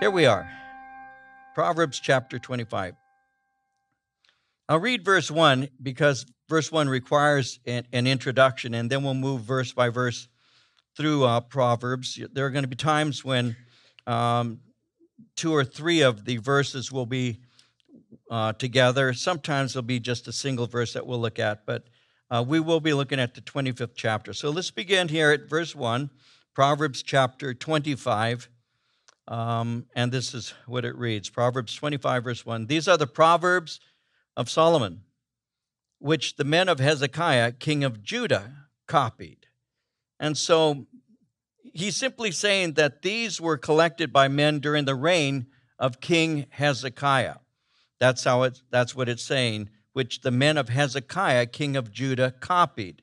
Here we are, Proverbs chapter 25. I'll read verse 1 because verse 1 requires an, an introduction, and then we'll move verse by verse through uh, Proverbs. There are going to be times when um, two or three of the verses will be uh, together. Sometimes there'll be just a single verse that we'll look at, but uh, we will be looking at the 25th chapter. So let's begin here at verse 1, Proverbs chapter 25. Um, and this is what it reads Proverbs 25, verse 1. These are the Proverbs of Solomon, which the men of Hezekiah, king of Judah, copied. And so he's simply saying that these were collected by men during the reign of King Hezekiah. That's how it, that's what it's saying, which the men of Hezekiah, king of Judah, copied.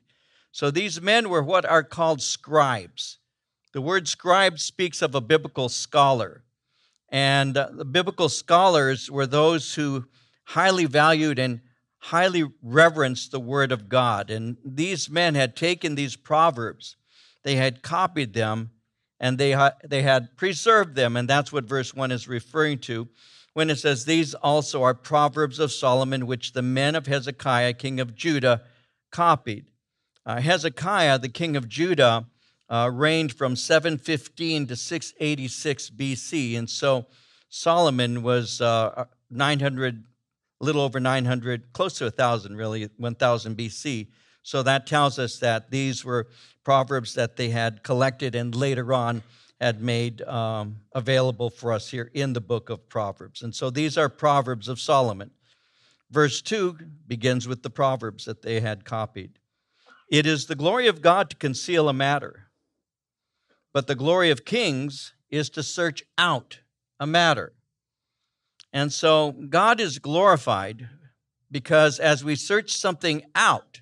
So these men were what are called scribes. The word scribe speaks of a biblical scholar. And uh, the biblical scholars were those who highly valued and highly reverenced the word of God. And these men had taken these proverbs, they had copied them, and they, ha- they had preserved them. And that's what verse 1 is referring to when it says, These also are proverbs of Solomon, which the men of Hezekiah, king of Judah, copied. Uh, Hezekiah, the king of Judah, uh, reigned from 715 to 686 BC. And so Solomon was uh, 900, a little over 900, close to 1,000, really, 1,000 BC. So that tells us that these were proverbs that they had collected and later on had made um, available for us here in the book of Proverbs. And so these are Proverbs of Solomon. Verse 2 begins with the Proverbs that they had copied. It is the glory of God to conceal a matter but the glory of kings is to search out a matter. And so God is glorified because as we search something out,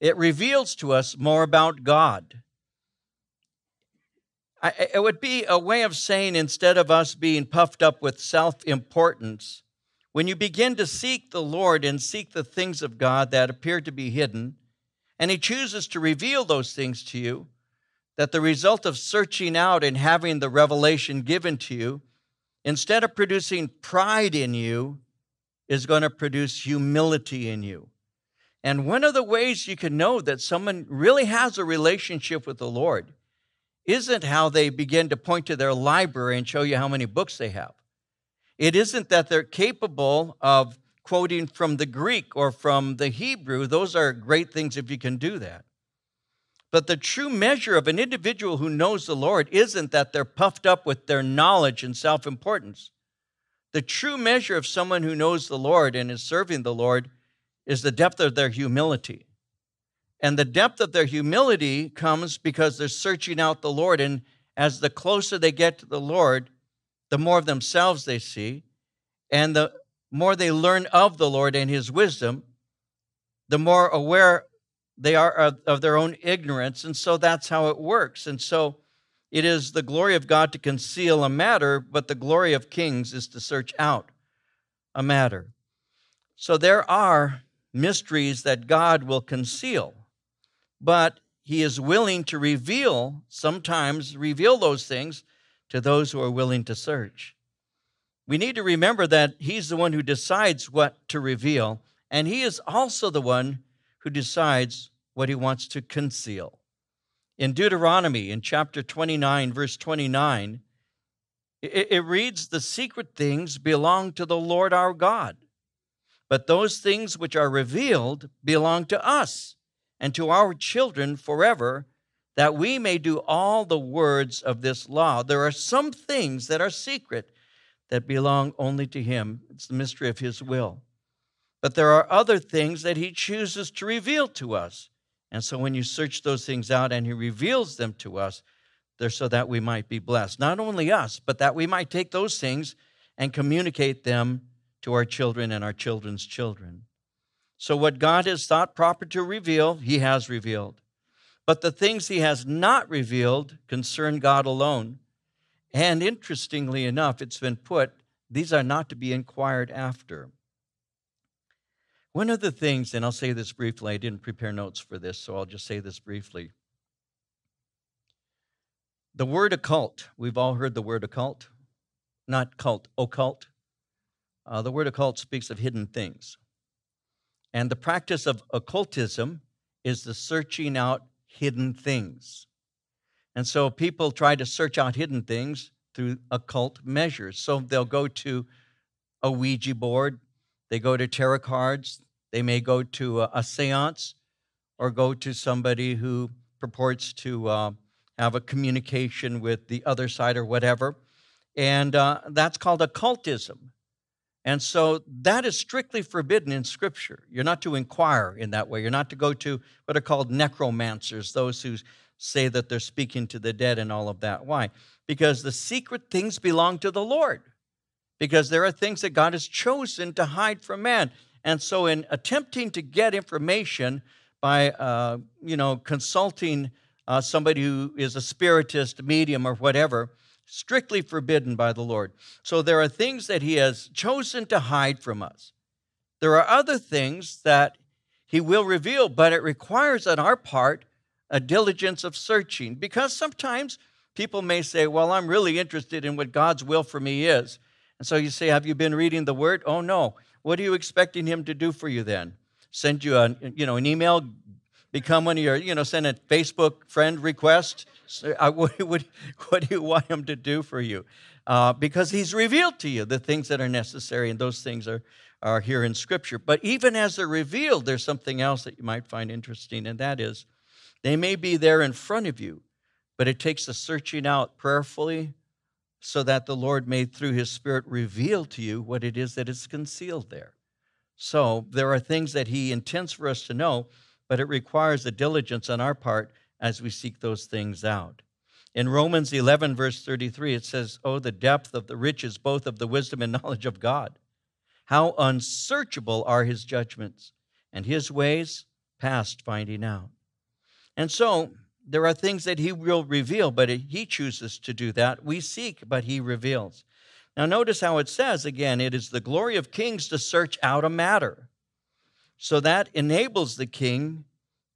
it reveals to us more about God. it would be a way of saying instead of us being puffed up with self importance, when you begin to seek the Lord and seek the things of God that appear to be hidden, and He chooses to reveal those things to you, that the result of searching out and having the revelation given to you, instead of producing pride in you, is going to produce humility in you. And one of the ways you can know that someone really has a relationship with the Lord isn't how they begin to point to their library and show you how many books they have. It isn't that they're capable of quoting from the Greek or from the Hebrew. Those are great things if you can do that. But the true measure of an individual who knows the Lord isn't that they're puffed up with their knowledge and self importance. The true measure of someone who knows the Lord and is serving the Lord is the depth of their humility. And the depth of their humility comes because they're searching out the Lord. And as the closer they get to the Lord, the more of themselves they see. And the more they learn of the Lord and his wisdom, the more aware they are of, of their own ignorance, and so that's how it works. And so it is the glory of God to conceal a matter, but the glory of kings is to search out a matter. So there are mysteries that God will conceal, but he is willing to reveal, sometimes reveal those things to those who are willing to search. We need to remember that he's the one who decides what to reveal, and he is also the one who decides what he wants to conceal. In Deuteronomy, in chapter 29, verse 29, it, it reads, The secret things belong to the Lord our God, but those things which are revealed belong to us and to our children forever, that we may do all the words of this law. There are some things that are secret that belong only to Him. It's the mystery of His will. But there are other things that He chooses to reveal to us. And so when you search those things out and He reveals them to us, they're so that we might be blessed. Not only us, but that we might take those things and communicate them to our children and our children's children. So, what God has thought proper to reveal, He has revealed. But the things He has not revealed concern God alone. And interestingly enough, it's been put, these are not to be inquired after. One of the things, and I'll say this briefly, I didn't prepare notes for this, so I'll just say this briefly. The word occult, we've all heard the word occult. not cult, occult. Uh, the word occult speaks of hidden things. And the practice of occultism is the searching out hidden things. And so people try to search out hidden things through occult measures. So they'll go to a Ouija board, they go to tarot cards, they may go to a, a seance, or go to somebody who purports to uh, have a communication with the other side or whatever. And uh, that's called occultism. And so that is strictly forbidden in Scripture. You're not to inquire in that way. You're not to go to what are called necromancers, those who say that they're speaking to the dead and all of that. Why? Because the secret things belong to the Lord. Because there are things that God has chosen to hide from man. And so, in attempting to get information by, uh, you know, consulting uh, somebody who is a spiritist, medium, or whatever, strictly forbidden by the Lord. So there are things that He has chosen to hide from us. There are other things that He will reveal, but it requires on our part a diligence of searching because sometimes people may say, Well, I'm really interested in what God's will for me is. And so you say, Have you been reading the Word? Oh, no. What are you expecting Him to do for you then? Send you a, you know, an email, become one of your, you know, send a Facebook friend request. Uh, what, what, what do you want him to do for you? Uh, because he's revealed to you the things that are necessary, and those things are, are here in Scripture. But even as they're revealed, there's something else that you might find interesting, and that is they may be there in front of you, but it takes a searching out prayerfully so that the Lord may, through his Spirit, reveal to you what it is that is concealed there. So there are things that he intends for us to know, but it requires a diligence on our part as we seek those things out. In Romans 11, verse 33, it says, Oh, the depth of the riches, both of the wisdom and knowledge of God. How unsearchable are his judgments, and his ways past finding out. And so, there are things that he will reveal, but he chooses to do that. We seek, but he reveals. Now, notice how it says again, it is the glory of kings to search out a matter. So that enables the king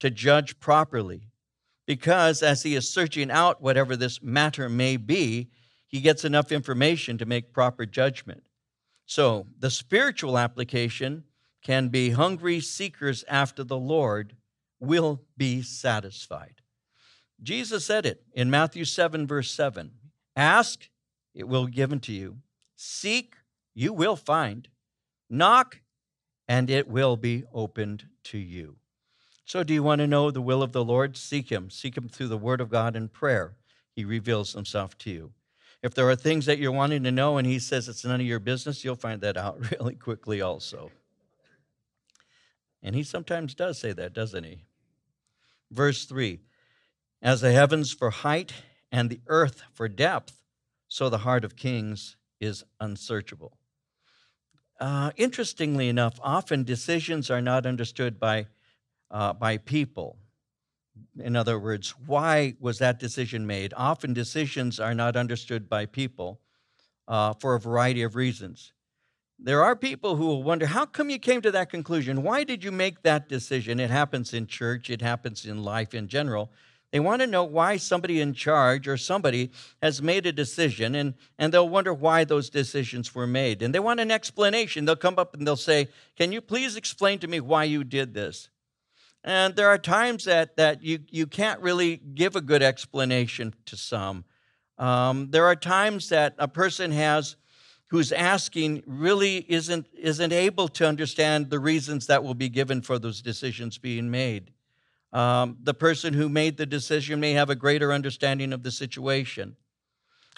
to judge properly. Because as he is searching out whatever this matter may be, he gets enough information to make proper judgment. So the spiritual application can be hungry seekers after the Lord will be satisfied. Jesus said it in Matthew 7, verse 7 Ask, it will be given to you. Seek, you will find. Knock, and it will be opened to you. So, do you want to know the will of the Lord? Seek Him. Seek Him through the Word of God and prayer. He reveals Himself to you. If there are things that you're wanting to know and He says it's none of your business, you'll find that out really quickly also. And He sometimes does say that, doesn't He? Verse 3 As the heavens for height and the earth for depth, so the heart of kings is unsearchable. Uh, interestingly enough, often decisions are not understood by, uh, by people. In other words, why was that decision made? Often decisions are not understood by people uh, for a variety of reasons. There are people who will wonder, how come you came to that conclusion? Why did you make that decision? It happens in church, it happens in life in general. They want to know why somebody in charge or somebody has made a decision, and, and they'll wonder why those decisions were made. And they want an explanation. They'll come up and they'll say, Can you please explain to me why you did this? And there are times that, that you, you can't really give a good explanation to some. Um, there are times that a person has who's asking really isn't, isn't able to understand the reasons that will be given for those decisions being made. Um, the person who made the decision may have a greater understanding of the situation.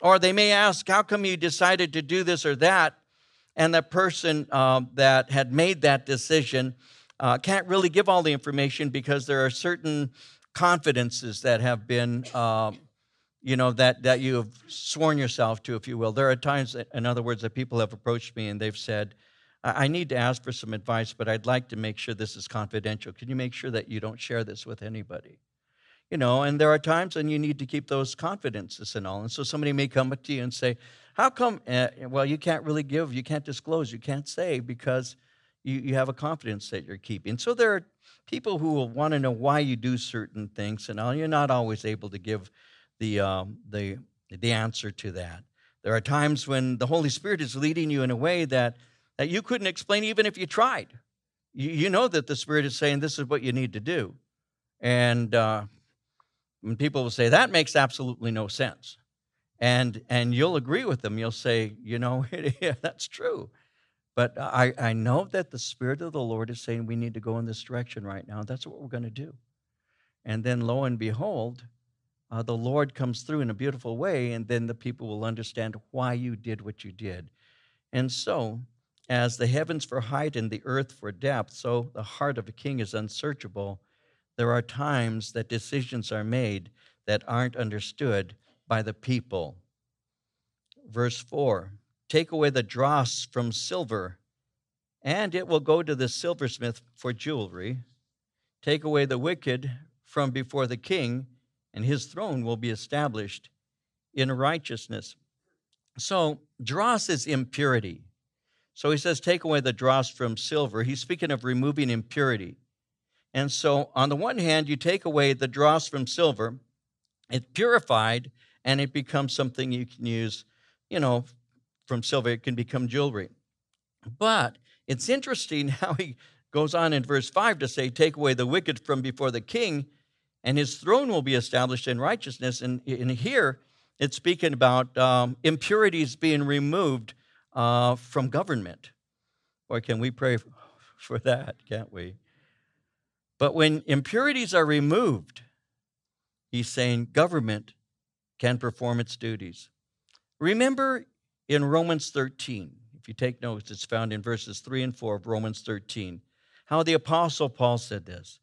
Or they may ask, How come you decided to do this or that? And the person uh, that had made that decision uh, can't really give all the information because there are certain confidences that have been, uh, you know, that, that you have sworn yourself to, if you will. There are times, that, in other words, that people have approached me and they've said, I need to ask for some advice, but I'd like to make sure this is confidential. Can you make sure that you don't share this with anybody? You know, and there are times when you need to keep those confidences and all. And so somebody may come up to you and say, How come? Uh, well, you can't really give, you can't disclose, you can't say because you, you have a confidence that you're keeping. So there are people who will want to know why you do certain things, and all. You're not always able to give the, um, the, the answer to that. There are times when the Holy Spirit is leading you in a way that, that you couldn't explain even if you tried. You, you know that the Spirit is saying this is what you need to do. And uh, when people will say, that makes absolutely no sense. And, and you'll agree with them. You'll say, you know, yeah, that's true. But I, I know that the Spirit of the Lord is saying we need to go in this direction right now. That's what we're going to do. And then lo and behold, uh, the Lord comes through in a beautiful way, and then the people will understand why you did what you did. And so, as the heavens for height and the earth for depth, so the heart of a king is unsearchable. There are times that decisions are made that aren't understood by the people. Verse 4 Take away the dross from silver, and it will go to the silversmith for jewelry. Take away the wicked from before the king, and his throne will be established in righteousness. So, dross is impurity. So he says, take away the dross from silver. He's speaking of removing impurity. And so, on the one hand, you take away the dross from silver, it's purified, and it becomes something you can use, you know, from silver, it can become jewelry. But it's interesting how he goes on in verse 5 to say, Take away the wicked from before the king, and his throne will be established in righteousness. And in here, it's speaking about um, impurities being removed uh, from government. Boy, can we pray for that, can't we? But when impurities are removed, he's saying government can perform its duties. Remember in Romans 13, if you take notes, it's found in verses 3 and 4 of Romans 13, how the Apostle Paul said this.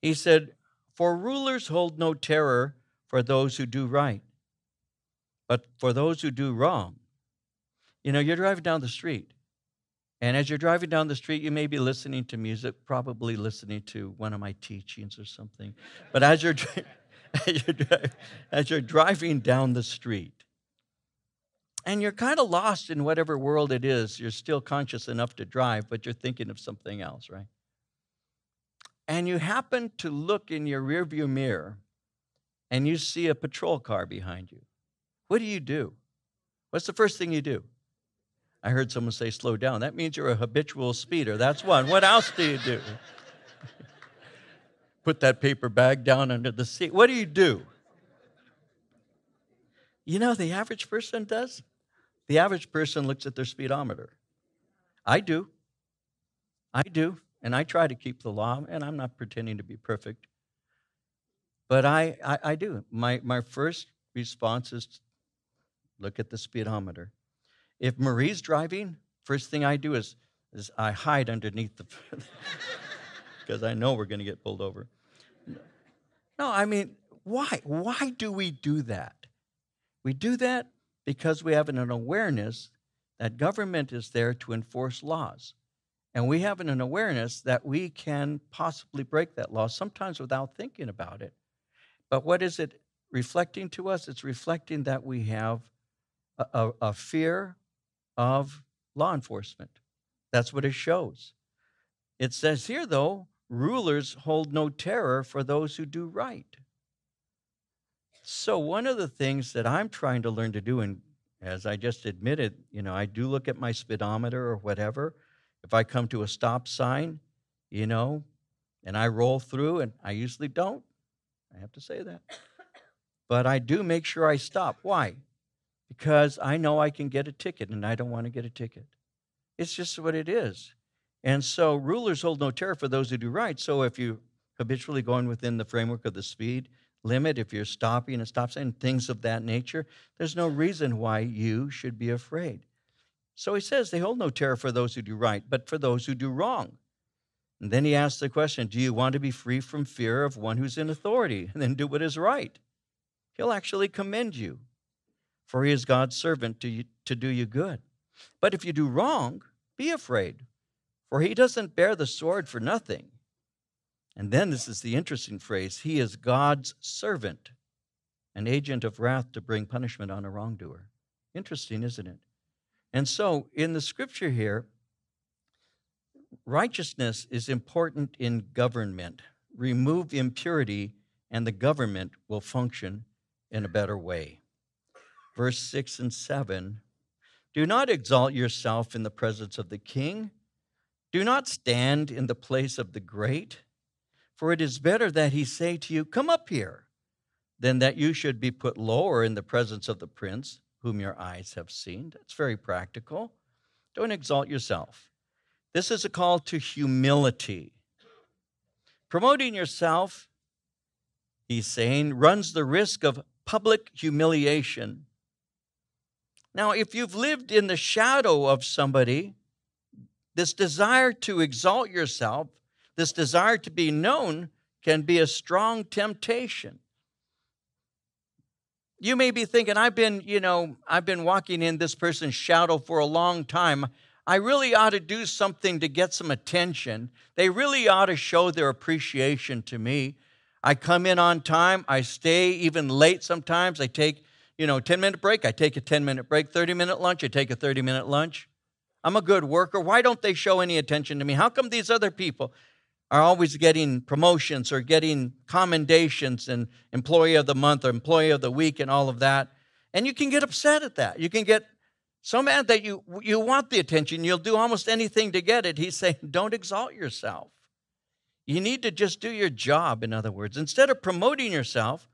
He said, for rulers hold no terror for those who do right, but for those who do wrong. You know, you're driving down the street, and as you're driving down the street, you may be listening to music, probably listening to one of my teachings or something. But as you're, as you're, as you're driving down the street, and you're kind of lost in whatever world it is, you're still conscious enough to drive, but you're thinking of something else, right? and you happen to look in your rearview mirror and you see a patrol car behind you, what do you do? What's the first thing you do? I heard someone say, slow down. That means you're a habitual speeder. That's one. What else do you do? Put that paper bag down under the seat. What do you do? You know, the average person does. The average person looks at their speedometer. I do. I do. And I try to keep the law, and I'm not pretending to be perfect. But I, I, I do. My, my first response is look at the speedometer. If Marie's driving, first thing I do is, is I hide underneath the, because I know we're going to get pulled over. No, I mean, why? Why do we do that? We do that because we have an awareness that government is there to enforce laws. And we have an awareness that we can possibly break that law, sometimes without thinking about it. But what is it reflecting to us? It's reflecting that we have a, a, a fear of law enforcement. That's what it shows. It says here, though, rulers hold no terror for those who do right. So, one of the things that I'm trying to learn to do, and as I just admitted, you know, I do look at my speedometer or whatever, if I come to a stop sign, you know, and I roll through, and I usually don't, I have to say that. But I do make sure I stop. Why? Because I know I can get a ticket and I don't want to get a ticket. It's just what it is. And so rulers hold no terror for those who do right. So if you habitually going within the framework of the speed limit, if you're stopping and stop sign, things of that nature, there's no reason why you should be afraid. So he says they hold no terror for those who do right, but for those who do wrong. And then he asks the question Do you want to be free from fear of one who's in authority and then do what is right? He'll actually commend you, for he is God's servant to, you, to do you good. But if you do wrong, be afraid, for he doesn't bear the sword for nothing. And then this is the interesting phrase He is God's servant, an agent of wrath to bring punishment on a wrongdoer. Interesting, isn't it? And so in the scripture here, righteousness is important in government. Remove impurity, and the government will function in a better way. Verse 6 and 7 Do not exalt yourself in the presence of the king, do not stand in the place of the great, for it is better that he say to you, Come up here, than that you should be put lower in the presence of the prince whom your eyes have seen. That's very practical. Don't exalt yourself. This is a call to humility. Promoting yourself, he's saying, runs the risk of public humiliation. Now, if you've lived in the shadow of somebody, this desire to exalt yourself, this desire to be known, can be a strong temptation. You may be thinking, I've been, you know, I've been walking in this person's shadow for a long time. I really ought to do something to get some attention. They really ought to show their appreciation to me. I come in on time. I stay even late sometimes. I take, you know, 10 minute break. I take a 10 minute break, 30 minute lunch. I take a 30 minute lunch. I'm a good worker. Why don't they show any attention to me? How come these other people are always getting promotions or getting commendations and employee of the month or employee of the week and all of that? And you can get upset at that. You can get so mad that you, you want the attention. You'll do almost anything to get it. He's saying, don't exalt yourself. You need to just do your job, in other words. Instead of promoting yourself,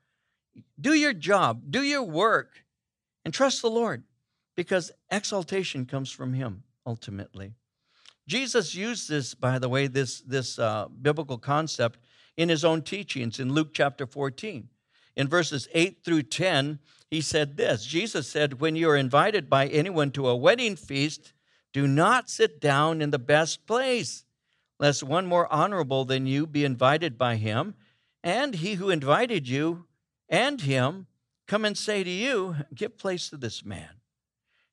do your job, do your work, and trust the Lord because exaltation comes from Him ultimately. Jesus used this, by the way, this, this uh, biblical concept in his own teachings in Luke chapter 14. In verses 8 through 10, he said this Jesus said, When you are invited by anyone to a wedding feast, do not sit down in the best place, lest one more honorable than you be invited by him, and he who invited you and him come and say to you, Give place to this man.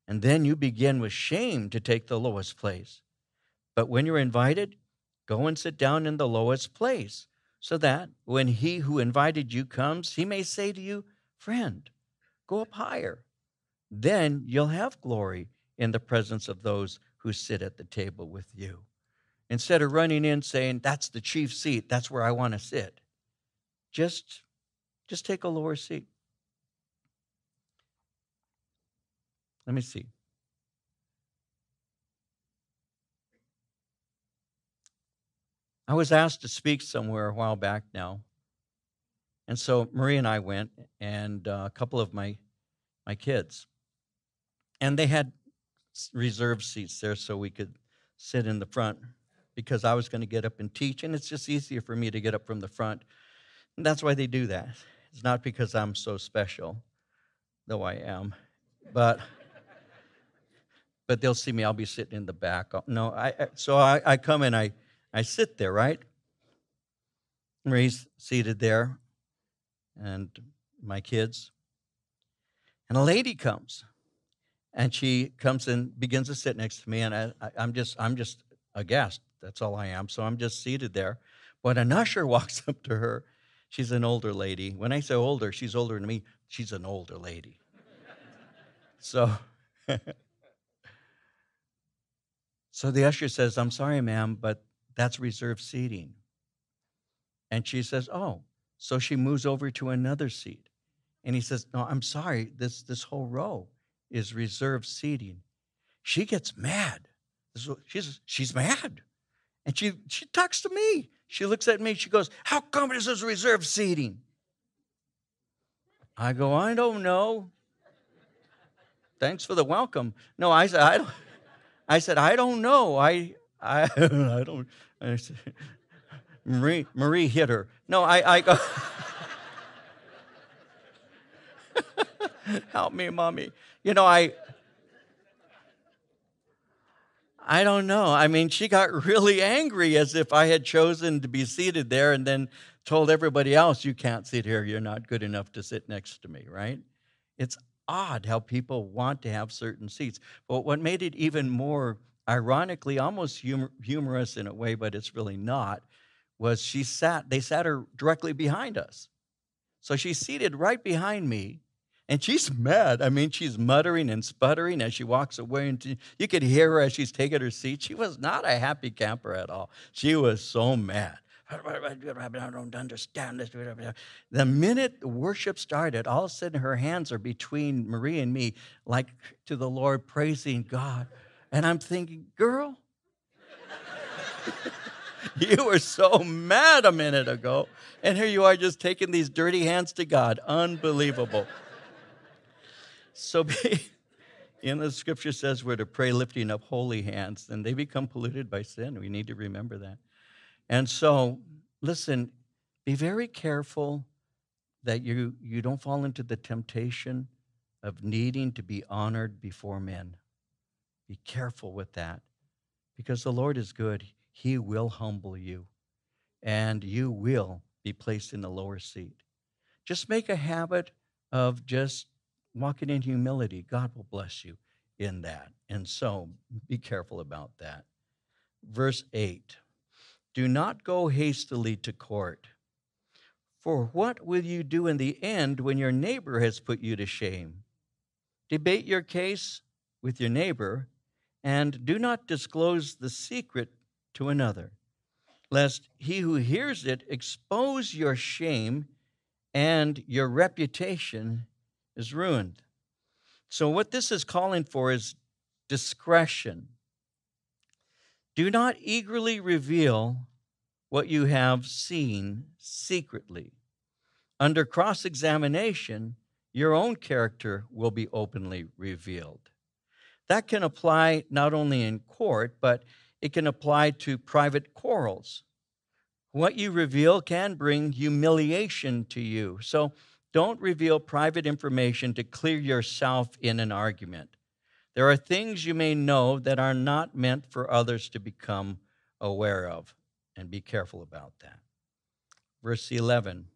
And then you begin with shame to take the lowest place. But when you're invited, go and sit down in the lowest place, so that when he who invited you comes, he may say to you, Friend, go up higher. Then you'll have glory in the presence of those who sit at the table with you. Instead of running in saying, That's the chief seat, that's where I want to sit, just, just take a lower seat. Let me see. I was asked to speak somewhere a while back now. And so Marie and I went, and uh, a couple of my, my kids. And they had reserved seats there so we could sit in the front because I was going to get up and teach. And it's just easier for me to get up from the front. And that's why they do that. It's not because I'm so special, though I am. But but they'll see me. I'll be sitting in the back. Oh, no, I, so I, I come and I, I sit there, right? Marie's seated there, and my kids. And a lady comes, and she comes and begins to sit next to me, and I, I, I'm just, I'm just a guest. That's all I am. So I'm just seated there. But an usher walks up to her, she's an older lady. When I say older, she's older than me. She's an older lady. so So the usher says, I'm sorry, ma'am, but that's reserved seating. And she says, Oh. So she moves over to another seat. And he says, No, I'm sorry, this, this whole row is reserved seating. She gets mad. She's, she's mad. And she, she talks to me. She looks at me. She goes, How come this is reserved seating? I go, I don't know. Thanks for the welcome. No, I said, I don't. I said, I don't know. I, I, I don't. I said, Marie, Marie hit her. No, I, I go. Help me, mommy. You know, I, I don't know. I mean, she got really angry as if I had chosen to be seated there and then told everybody else, you can't sit here. You're not good enough to sit next to me, right? It's odd how people want to have certain seats. But what made it even more ironically, almost humor, humorous in a way, but it's really not, was she sat, they sat her directly behind us. So she's seated right behind me, and she's mad. I mean, she's muttering and sputtering as she walks away. And you could hear her as she's taking her seat. She was not a happy camper at all. She was so mad. I don't understand this. The minute the worship started, all of a sudden her hands are between Marie and me, like to the Lord, praising God. And I'm thinking, girl, you were so mad a minute ago. And here you are just taking these dirty hands to God. Unbelievable. So, in the scripture says we're to pray lifting up holy hands, and they become polluted by sin. We need to remember that. And so, listen, be very careful that you, you don't fall into the temptation of needing to be honored before men. Be careful with that because the Lord is good. He will humble you and you will be placed in the lower seat. Just make a habit of just walking in humility. God will bless you in that. And so be careful about that. Verse 8 Do not go hastily to court. For what will you do in the end when your neighbor has put you to shame? Debate your case with your neighbor, and do not disclose the secret to another, lest he who hears it expose your shame and your reputation is ruined. So, what this is calling for is discretion. Do not eagerly reveal what you have seen secretly. Under cross examination, your own character will be openly revealed. That can apply not only in court, but it can apply to private quarrels. What you reveal can bring humiliation to you. So don't reveal private information to clear yourself in an argument. There are things you may know that are not meant for others to become aware of, and be careful about that. Verse 11.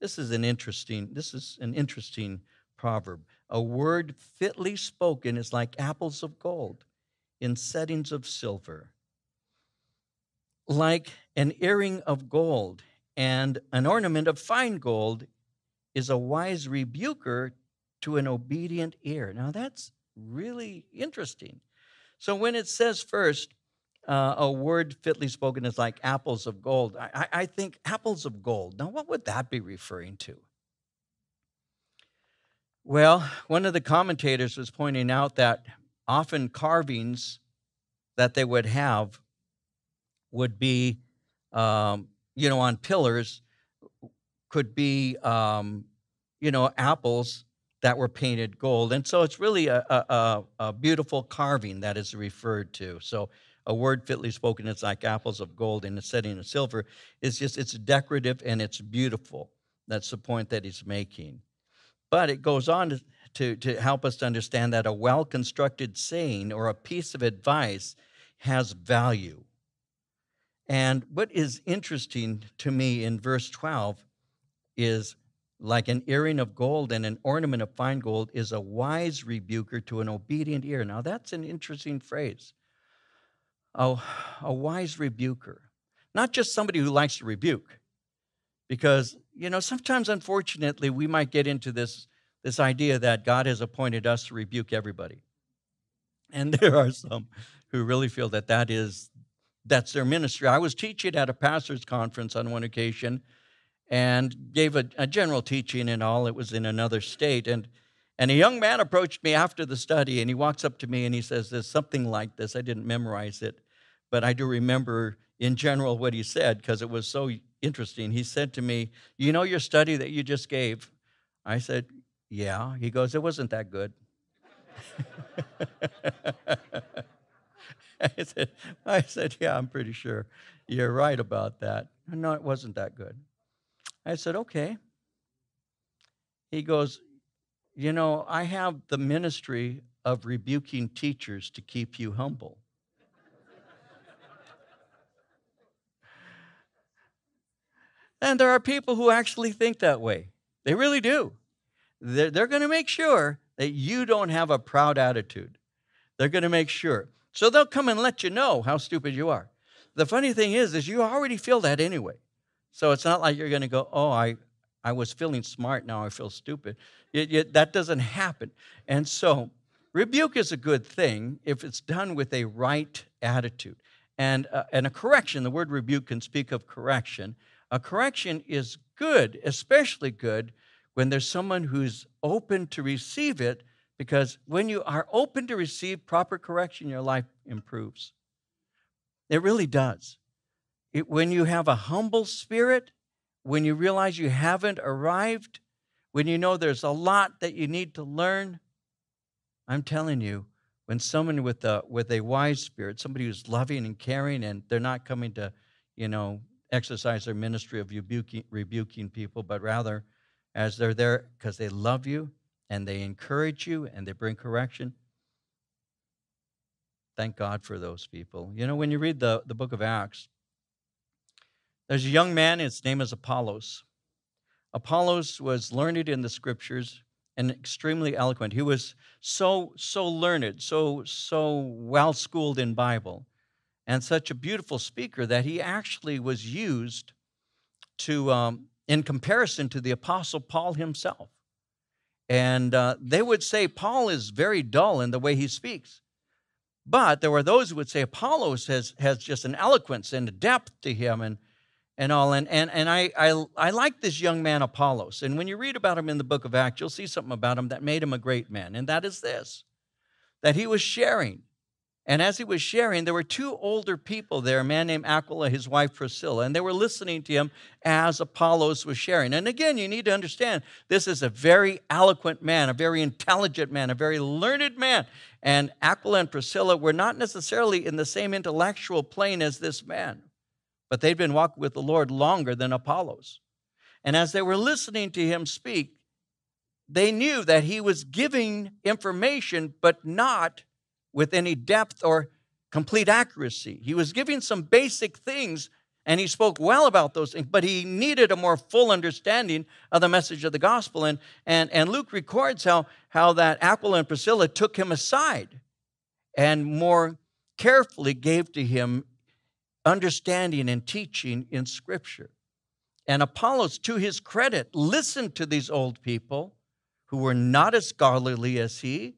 This is an interesting this is an interesting proverb. A word fitly spoken is like apples of gold in settings of silver like an earring of gold and an ornament of fine gold is a wise rebuker to an obedient ear. Now that's really interesting. So when it says first, uh, a word fitly spoken is like apples of gold, I, I think apples of gold. Now, what would that be referring to? Well, one of the commentators was pointing out that often carvings that they would have would be, um, you know, on pillars, could be, um, you know, apples that were painted gold. And so it's really a, a, a, beautiful carving that is referred to. So a word fitly spoken is like apples of gold in a setting of silver. It's just, it's decorative and it's beautiful. That's the point that he's making. But it goes on to, to, to help us to understand that a well constructed saying or a piece of advice has value. And what is interesting to me in verse 12 is like an earring of gold and an ornament of fine gold is a wise rebuker to an obedient ear. Now, that's an interesting phrase. A, a wise rebuker, not just somebody who likes to rebuke, because, you know, sometimes, unfortunately, we might get into this, this idea that God has appointed us to rebuke everybody. And there are some who really feel that that is that's their ministry. I was teaching at a pastor's conference on one occasion and gave a, a, general teaching and all. It was in another state. And, and a young man approached me after the study and he walks up to me and he says, There's something like this. I didn't memorize it, but I do remember in general what he said because it was so interesting. He said to me, You know your study that you just gave? I said, Yeah. He goes, It wasn't that good. I said, I said, yeah, I'm pretty sure you're right about that. No, it wasn't that good. I said, okay. He goes, you know, I have the ministry of rebuking teachers to keep you humble. and there are people who actually think that way. They really do. They're, they're going to make sure that you don't have a proud attitude. They're going to make sure. So they'll come and let you know how stupid you are. The funny thing is, is you already feel that anyway. So it's not like you're going to go, oh, I, I was feeling smart, now I feel stupid. It, it, that doesn't happen. And so rebuke is a good thing if it's done with a right attitude. and, uh, and a correction. The word rebuke can speak of correction. A correction is good, especially good when there's someone who's open to receive it, because when you are open to receive proper correction, your life improves. It really does. It, when you have a humble spirit, when you realize you haven't arrived, when you know there's a lot that you need to learn, I'm telling you, when someone with a with a wise spirit, somebody who's loving and caring, and they're not coming to, you know, exercise their ministry of rebuking, rebuking people, but rather as they're there because they love you and they encourage you and they bring correction. Thank God for those people. You know, when you read the, the book of Acts, there's a young man, his name is Apollos. Apollos was learned in the scriptures and extremely eloquent. He was so, so learned, so, so well schooled in Bible, and such a beautiful speaker that he actually was used to, um, in comparison to the Apostle Paul himself. And uh, they would say Paul is very dull in the way he speaks. But there were those who would say Apollos has, has just an eloquence and a depth to him and, and all. And, and, and I, I, I like this young man, Apollos. And when you read about him in the book of Acts, you'll see something about him that made him a great man. And that is this that he was sharing. And as he was sharing, there were two older people there, a man named Aquila, his wife Priscilla, and they were listening to him as Apollos was sharing. And again, you need to understand this is a very eloquent man, a very intelligent man, a very learned man. And Aquila and Priscilla were not necessarily in the same intellectual plane as this man, but they'd been walking with the Lord longer than Apollos. And as they were listening to him speak, they knew that he was giving information, but not with any depth or complete accuracy. He was giving some basic things and he spoke well about those things, but he needed a more full understanding of the message of the gospel. And, and, and Luke records how, how that Aquila and Priscilla took him aside and more carefully gave to him understanding and teaching in Scripture. And Apollos, to his credit, listened to these old people who were not as scholarly as he,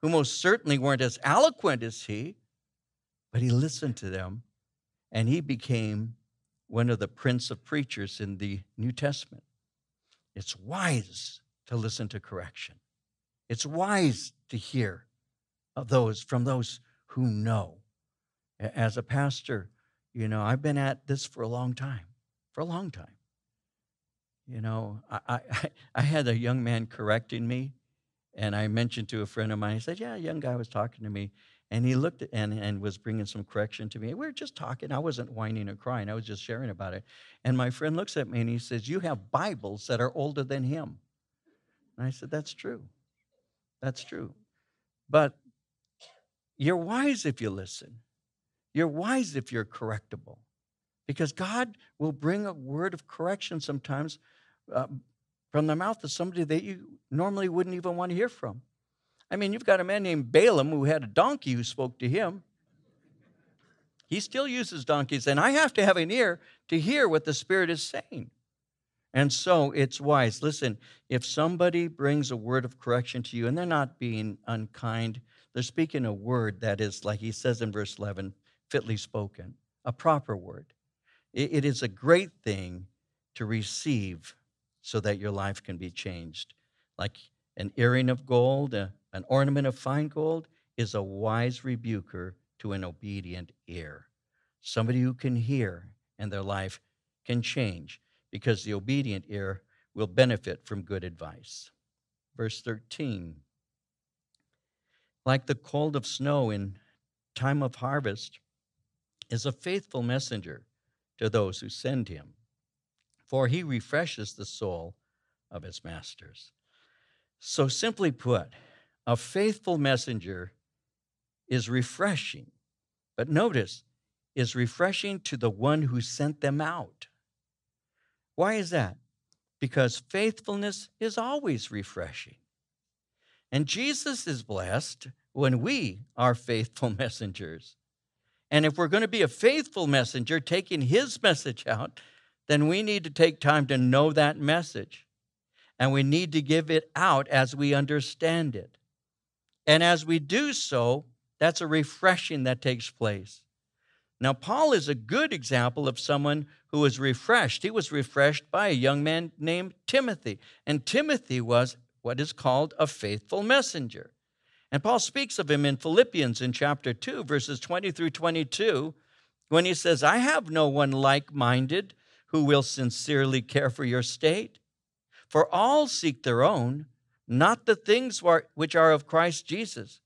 who most certainly weren't as eloquent as he, but he listened to them and he became one of the prince of preachers in the New Testament. It's wise to listen to correction. It's wise to hear of those from those who know. As a pastor, you know, I've been at this for a long time, for a long time. You know, I, I, I had a young man correcting me, and I mentioned to a friend of mine, he said, Yeah, a young guy was talking to me. And he looked at, and, and was bringing some correction to me. We were just talking. I wasn't whining or crying. I was just sharing about it. And my friend looks at me and he says, You have Bibles that are older than him. And I said, That's true. That's true. But you're wise if you listen. You're wise if you're correctable. Because God will bring a word of correction sometimes uh, from the mouth of somebody that you normally wouldn't even want to hear from. I mean, you've got a man named Balaam who had a donkey who spoke to him. He still uses donkeys, and I have to have an ear to hear what the Spirit is saying. And so it's wise. Listen, if somebody brings a word of correction to you and they're not being unkind, they're speaking a word that is, like he says in verse 11, fitly spoken, a proper word. it is a great thing to receive so that your life can be changed. Like an earring of gold, a, an ornament of fine gold is a wise rebuker to an obedient ear. Somebody who can hear and their life can change because the obedient ear will benefit from good advice. Verse 13 Like the cold of snow in time of harvest is a faithful messenger to those who send him, for he refreshes the soul of his masters. So, simply put, a faithful messenger is refreshing. But notice, is refreshing to the one who sent them out. Why is that? Because faithfulness is always refreshing. And Jesus is blessed when we are faithful messengers. And if we're going to be a faithful messenger taking his message out, then we need to take time to know that message. And we need to give it out as we understand it. And as we do so, that's a refreshing that takes place. Now, Paul is a good example of someone who was refreshed. He was refreshed by a young man named Timothy, and Timothy was what is called a faithful messenger. And Paul speaks of him in Philippians in chapter 2, verses 20 through 22, when he says, I have no one like minded who will sincerely care for your state. For all seek their own, not the things which are of Christ Jesus.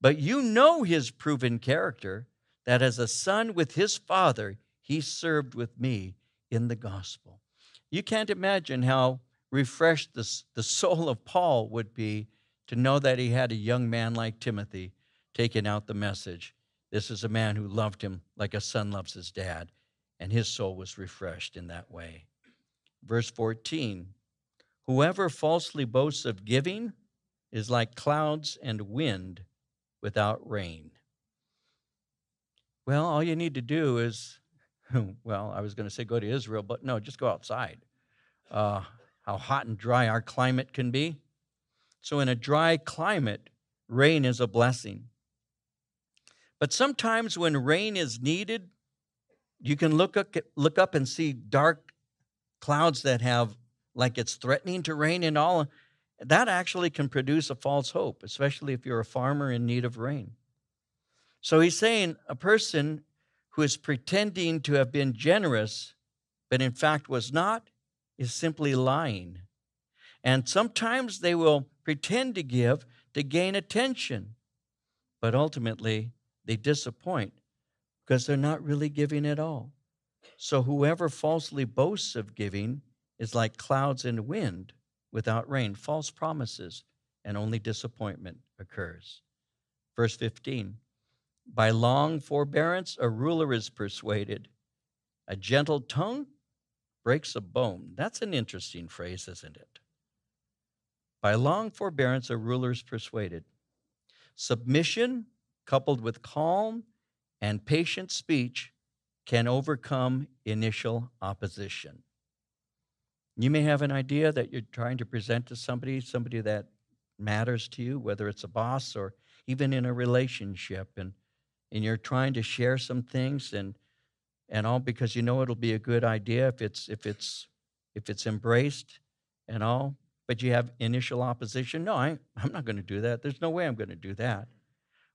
But you know his proven character, that as a son with his father, he served with me in the gospel. You can't imagine how refreshed the, the soul of Paul would be to know that he had a young man like Timothy taking out the message. This is a man who loved him like a son loves his dad, and his soul was refreshed in that way. Verse 14 Whoever falsely boasts of giving is like clouds and wind without rain. Well, all you need to do is, well, I was going to say go to Israel, but no, just go outside. Uh, how hot and dry our climate can be. So, in a dry climate, rain is a blessing. But sometimes when rain is needed, you can look up, look up and see dark clouds that have like it's threatening to rain and all, that actually can produce a false hope, especially if you're a farmer in need of rain. So he's saying a person who is pretending to have been generous, but in fact was not, is simply lying. And sometimes they will pretend to give to gain attention, but ultimately they disappoint because they're not really giving at all. So whoever falsely boasts of giving is like clouds and wind without rain, false promises, and only disappointment occurs. Verse 15 By long forbearance, a ruler is persuaded. A gentle tongue breaks a bone. That's an interesting phrase, isn't it? By long forbearance, a ruler is persuaded. Submission, coupled with calm and patient speech, can overcome initial opposition. You may have an idea that you're trying to present to somebody, somebody that matters to you, whether it's a boss or even in a relationship, and, and you're trying to share some things and and all because you know it'll be a good idea if it's if it's if it's embraced and all, but you have initial opposition. No, I, I'm not going to do that. There's no way I'm going to do that.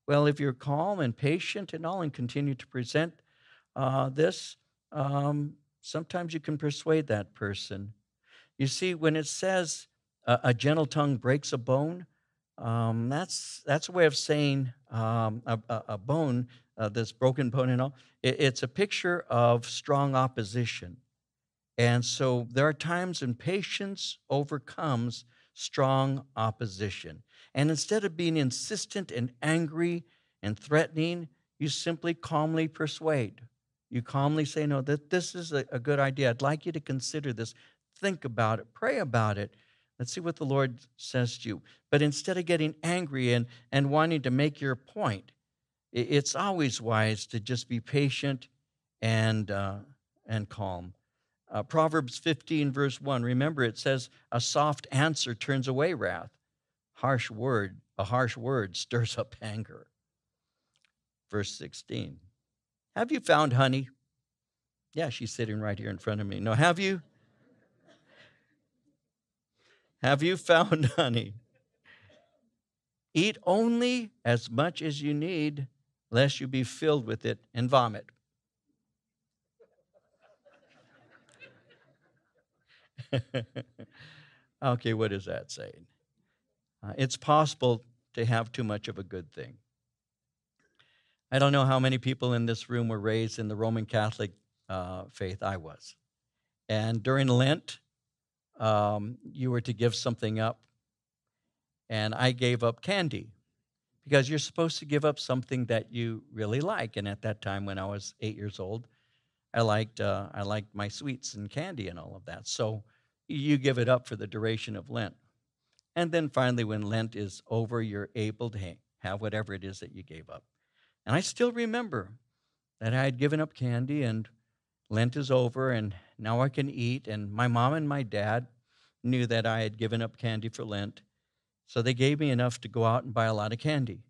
Well, if you're calm and patient and all and continue to present uh, this, um, sometimes you can persuade that person you see, when it says a, a gentle tongue breaks a bone, um, that's that's a way of saying um, a, a, bone, uh, this broken bone and all. It, it's a picture of strong opposition, and so there are times when patience overcomes strong opposition. And instead of being insistent and angry and threatening, you simply calmly persuade. You calmly say, No, that this is a, a good idea. I'd like you to consider this think about it, pray about it. Let's see what the Lord says to you. But instead of getting angry and, and wanting to make your point, it's always wise to just be patient and, uh, and calm. Uh, Proverbs 15, verse 1, remember it says, A soft answer turns away wrath. Harsh word, a harsh word stirs up anger. Verse 16, Have you found honey? Yeah, she's sitting right here in front of me. No, have you? Have you found honey? Eat only as much as you need, lest you be filled with it and vomit. okay, what is that saying? Uh, it's possible to have too much of a good thing. I don't know how many people in this room were raised in the Roman Catholic uh, faith. I was. And during Lent, um, you were to give something up, and I gave up candy because you're supposed to give up something that you really like. And at that time, when I was eight years old, I liked uh, I liked my sweets and candy and all of that. So you give it up for the duration of Lent, and then finally, when Lent is over, you're able to have whatever it is that you gave up. And I still remember that I had given up candy and Lent is over and now I can eat. And my mom and my dad knew that I had given up candy for Lent. So they gave me enough to go out and buy a lot of candy.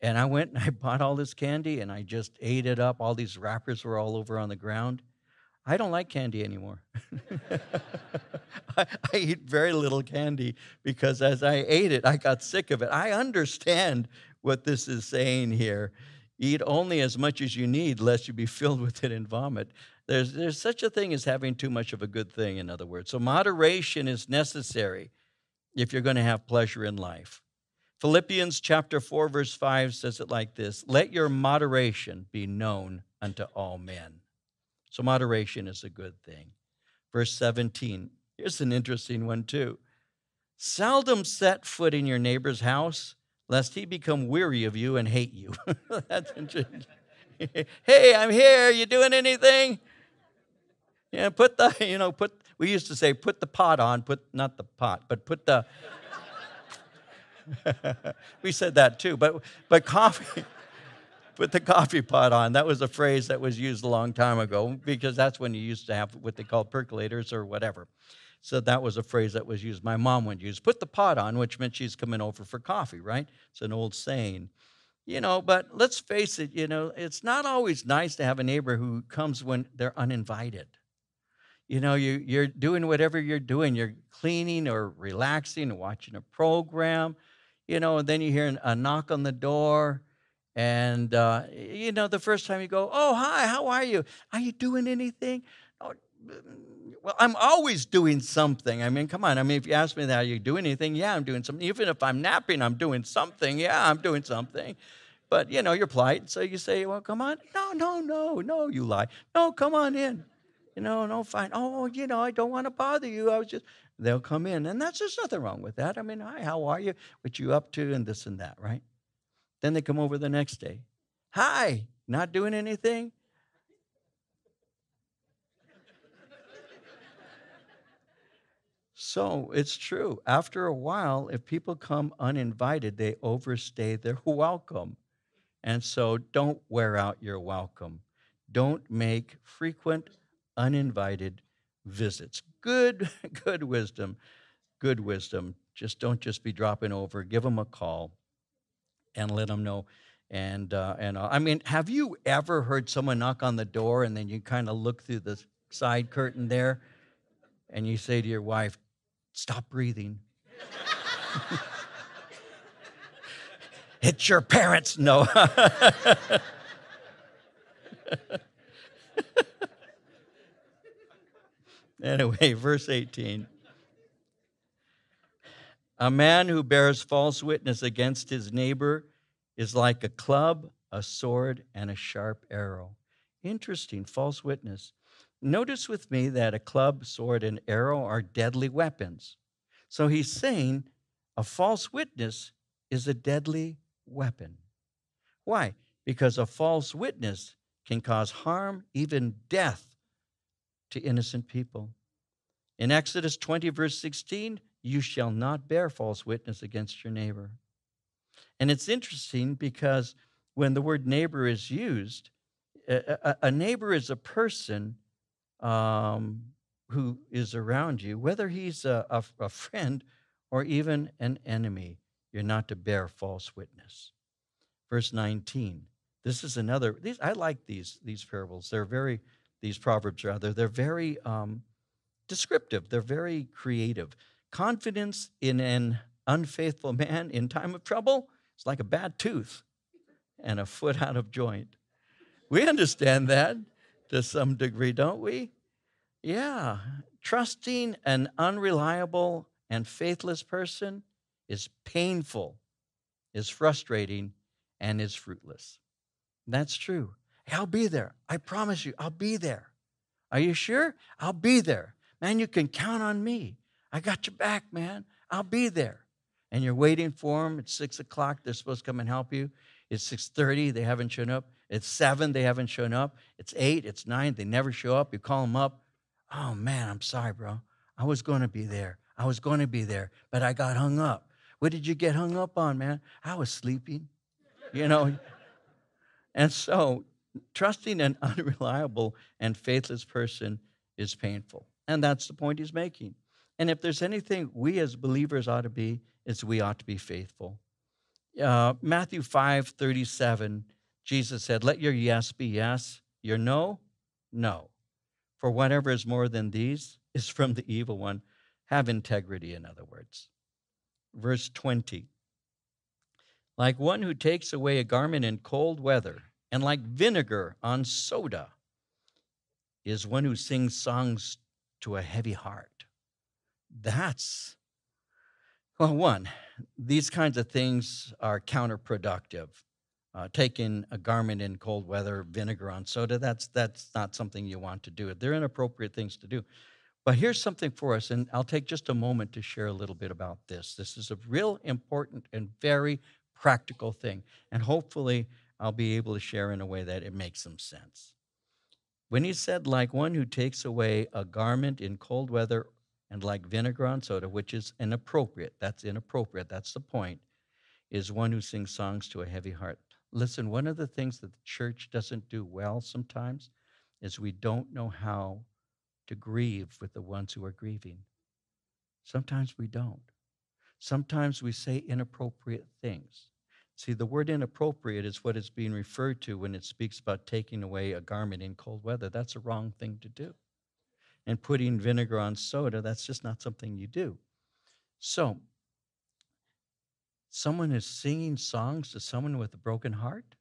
And I went and I bought all this candy and I just ate it up. All these wrappers were all over on the ground. I don't like candy anymore. I, I, eat very little candy because as I ate it, I got sick of it. I understand what this is saying here. Eat only as much as you need, lest you be filled with it and vomit. There's, there's such a thing as having too much of a good thing, in other words. So, moderation is necessary if you're going to have pleasure in life. Philippians chapter 4, verse 5 says it like this Let your moderation be known unto all men. So, moderation is a good thing. Verse 17, here's an interesting one too. Seldom set foot in your neighbor's house, lest he become weary of you and hate you. That's interesting. hey, I'm here. You doing anything? Yeah, put the, you know, put, we used to say, put the pot on, put, not the pot, but put the, we said that too, but, but coffee, put the coffee pot on. That was a phrase that was used a long time ago because that's when you used to have what they called percolators or whatever. So that was a phrase that was used. My mom would use, put the pot on, which meant she's coming over for coffee, right? It's an old saying. You know, but let's face it, you know, it's not always nice to have a neighbor who comes when they're uninvited you know you, you're doing whatever you're doing you're cleaning or relaxing or watching a program you know and then you hear a knock on the door and uh, you know the first time you go oh hi how are you are you doing anything oh, well i'm always doing something i mean come on i mean if you ask me that are you doing anything yeah i'm doing something even if i'm napping i'm doing something yeah i'm doing something but you know you're polite so you say well come on no no no no you lie no come on in you know, no, fine. Oh, you know, I don't want to bother you. I was just, they'll come in. And that's just nothing wrong with that. I mean, hi, how are you? What you up to? And this and that, right? Then they come over the next day. Hi, not doing anything? So it's true. After a while, if people come uninvited, they overstay their welcome. And so don't wear out your welcome. Don't make frequent uninvited visits. Good, good wisdom, good wisdom. Just don't just be dropping over. Give them a call and let them know. And uh, and uh, I mean, have you ever heard someone knock on the door and then you kind of look through the side curtain there, and you say to your wife, "Stop breathing." it's your parents. No. Anyway, verse 18. A man who bears false witness against his neighbor is like a club, a sword, and a sharp arrow. Interesting, false witness. Notice with me that a club, sword, and arrow are deadly weapons. So he's saying a false witness is a deadly weapon. Why? Because a false witness can cause harm, even death, to innocent people. In Exodus 20, verse 16, you shall not bear false witness against your neighbor. And it's interesting because when the word neighbor is used, a, neighbor is a person um, who is around you, whether he's a, a, a friend or even an enemy. You're not to bear false witness. Verse 19. This is another. These I like these these parables. They're very these proverbs rather. They're very um, descriptive, they're very creative. Confidence in an unfaithful man in time of trouble is like a bad tooth and a foot out of joint. We understand that to some degree, don't we? Yeah. Trusting an unreliable and faithless person is painful, is frustrating, and is fruitless. That's true. I'll be there. I promise you, I'll be there. Are you sure? I'll be there. Man, you can count on me. I got your back, man. I'll be there. And you're waiting for them. It's six o'clock. They're supposed to come and help you. It's six thirty. They haven't shown up. It's seven. They haven't shown up. It's eight. It's nine. They never show up. You call them up. Oh man, I'm sorry, bro. I was going to be there. I was going to be there, but I got hung up. What did you get hung up on, man? I was sleeping. You know. and so, trusting an unreliable and faithless person is painful. And that's the point he's making. And if there's anything we as believers ought to be, it's we ought to be faithful. Uh, Matthew 5 37, Jesus said, Let your yes be yes, your no, no. For whatever is more than these is from the evil one. Have integrity, in other words. Verse 20 Like one who takes away a garment in cold weather, and like vinegar on soda, is one who sings songs to a heavy heart. That's, well, one, these kinds of things are counterproductive. Uh, taking a garment in cold weather, vinegar on soda, that's, that's not something you want to do. They're inappropriate things to do. But here's something for us, and I'll take just a moment to share a little bit about this. This is a real important and very practical thing, and hopefully I'll be able to share in a way that it makes some sense. When he said, like one who takes away a garment in cold weather and like vinegar on soda, which is inappropriate, that's inappropriate, that's the point, is one who sings songs to a heavy heart. Listen, one of the things that the church doesn't do well sometimes is we don't know how to grieve with the ones who are grieving. Sometimes we don't. Sometimes we say inappropriate things. See, the word inappropriate is what is being referred to when it speaks about taking away a garment in cold weather. That's a wrong thing to do. And putting vinegar on soda, that's just not something you do. So, someone is singing songs to someone with a broken heart.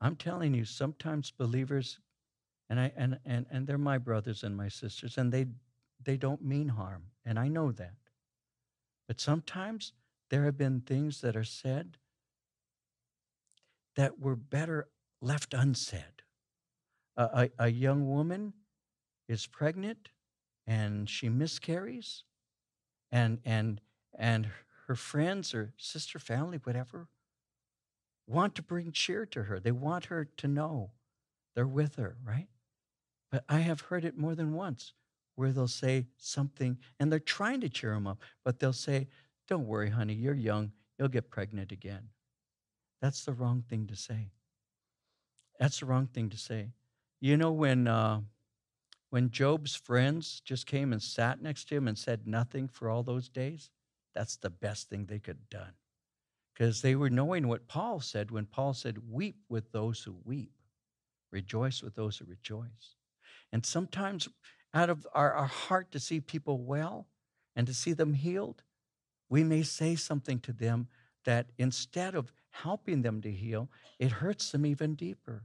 I'm telling you, sometimes believers, and I and and, and they're my brothers and my sisters, and they they don't mean harm, and I know that. But sometimes there have been things that are said that were better left unsaid. A, a, a young woman is pregnant and she miscarries, and, and, and her friends or sister family, whatever, want to bring cheer to her. They want her to know they're with her, right? But I have heard it more than once where they'll say something and they're trying to cheer them up, but they'll say, Don't worry, honey, you're young, you'll get pregnant again. That's the wrong thing to say. That's the wrong thing to say. You know, when, uh, when Job's friends just came and sat next to him and said nothing for all those days, that's the best thing they could have done. Because they were knowing what Paul said when Paul said, Weep with those who weep, rejoice with those who rejoice. And sometimes out of our, our heart to see people well and to see them healed, we may say something to them that instead of helping them to heal, it hurts them even deeper.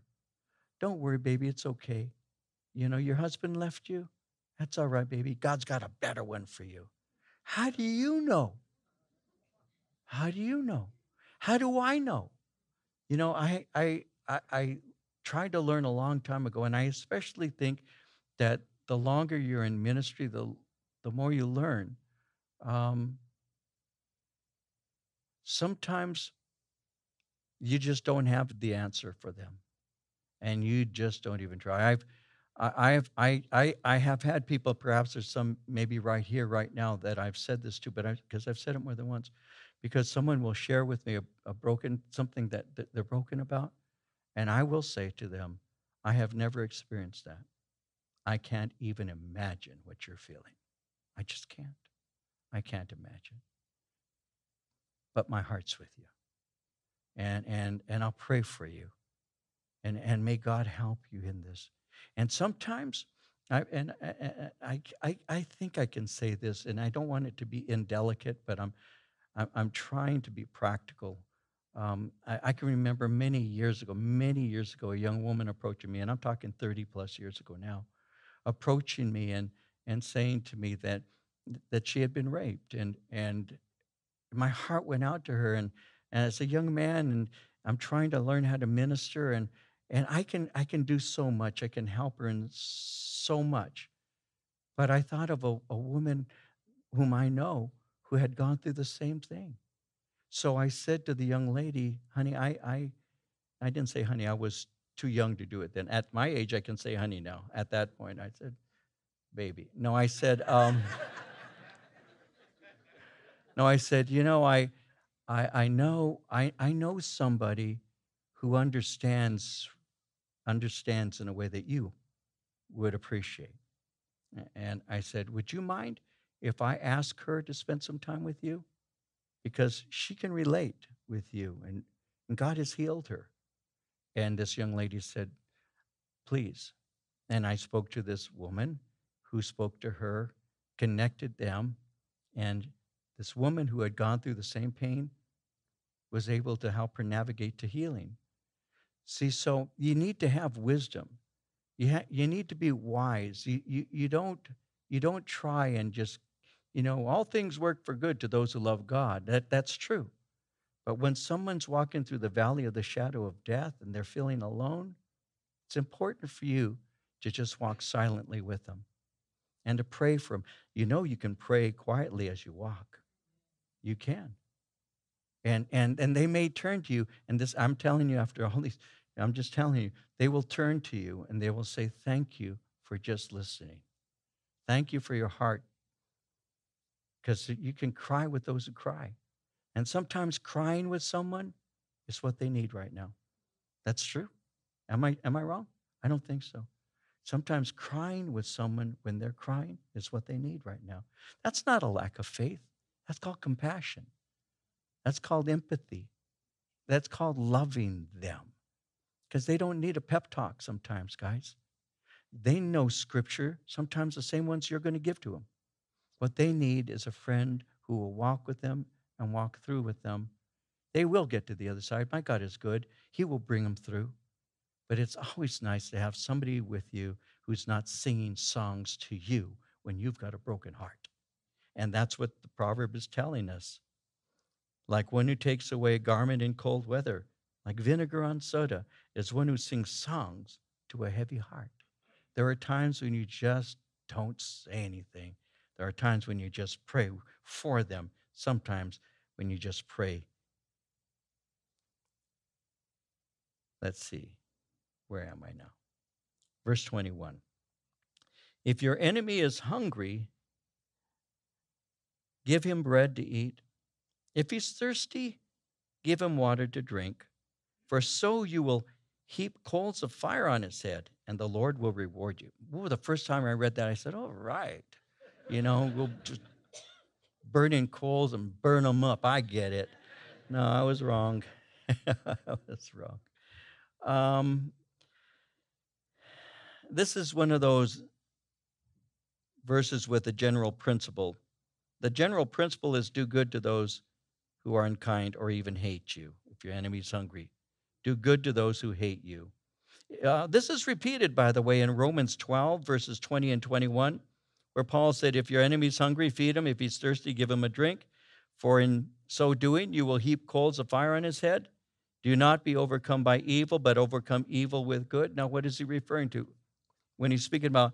Don't worry, baby, it's okay. You know, your husband left you. That's all right, baby. God's got a better one for you. How do you know? How do you know? How do I know? You know, I I I, I tried to learn a long time ago, and I especially think that the longer you're in ministry, the, the more you learn. Um, sometimes you just don't have the answer for them, and you just don't even try. I've I have I, I I have had people, perhaps there's some maybe right here, right now, that I've said this to, but because I've said it more than once, because someone will share with me a, a broken something that, that they're broken about, and I will say to them, I have never experienced that. I can't even imagine what you're feeling. I just can't. I can't imagine. But my heart's with you. And and and I'll pray for you. And and may God help you in this. And sometimes I and uh, uh, uh, I I I think I can say this and I don't want it to be indelicate, but I'm I'm, I'm trying to be practical. Um, I, I, can remember many years ago, many years ago, a young woman approaching me, and I'm talking 30 plus years ago now, approaching me and, and saying to me that, that she had been raped. And, and my heart went out to her. And, and as a young man, and I'm trying to learn how to minister, and, and I, can, I can do so much. I can help her in so much. But I thought of a, a woman whom I know who had gone through the same thing. So I said to the young lady, honey, I, I, I didn't say honey, I was too young to do it then. At my age, I can say honey now. At that point, I said baby. No, I said, um, no, I said, you know, I, I, I know, I, I know somebody who understands, understands in a way that you would appreciate. And I said, would you mind if I ask her to spend some time with you? Because she can relate with you, and, and God has healed her. And this young lady said, Please. And I spoke to this woman who spoke to her, connected them, and this woman who had gone through the same pain was able to help her navigate to healing. See, so you need to have wisdom. You, ha- you need to be wise. You, you, you, don't, you don't try and just, you know, all things work for good to those who love God. That, that's true. But when someone's walking through the valley of the shadow of death and they're feeling alone, it's important for you to just walk silently with them and to pray for them. You know, you can pray quietly as you walk. You can. And, and, and they may turn to you, and this, I'm telling you, after all these, I'm just telling you, they will turn to you and they will say, Thank you for just listening. Thank you for your heart. Because you can cry with those who cry. And sometimes crying with someone is what they need right now. That's true. Am I, am I wrong? I don't think so. Sometimes crying with someone when they're crying is what they need right now. That's not a lack of faith. That's called compassion. That's called empathy. That's called loving them. Because they don't need a pep talk sometimes, guys. They know scripture, sometimes the same ones you're going to give to them. What they need is a friend who will walk with them and walk through with them. They will get to the other side. My God is good, He will bring them through. But it's always nice to have somebody with you who's not singing songs to you when you've got a broken heart. And that's what the proverb is telling us. Like one who takes away a garment in cold weather, like vinegar on soda, is one who sings songs to a heavy heart. There are times when you just don't say anything. There are times when you just pray for them. Sometimes when you just pray. Let's see. Where am I now? Verse 21. If your enemy is hungry, give him bread to eat. If he's thirsty, give him water to drink. For so you will heap coals of fire on his head, and the Lord will reward you. Ooh, the first time I read that, I said, All right. You know, we'll just burn in coals and burn them up. I get it. No, I was wrong. I was wrong. Um, this is one of those verses with a general principle. The general principle is do good to those who are unkind or even hate you. If your enemy is hungry, do good to those who hate you. Uh, this is repeated, by the way, in Romans 12, verses 20 and 21, where Paul said, If your enemy is hungry, feed him. If he's thirsty, give him a drink. For in so doing, you will heap coals of fire on his head. Do not be overcome by evil, but overcome evil with good. Now, what is he referring to? when he's speaking about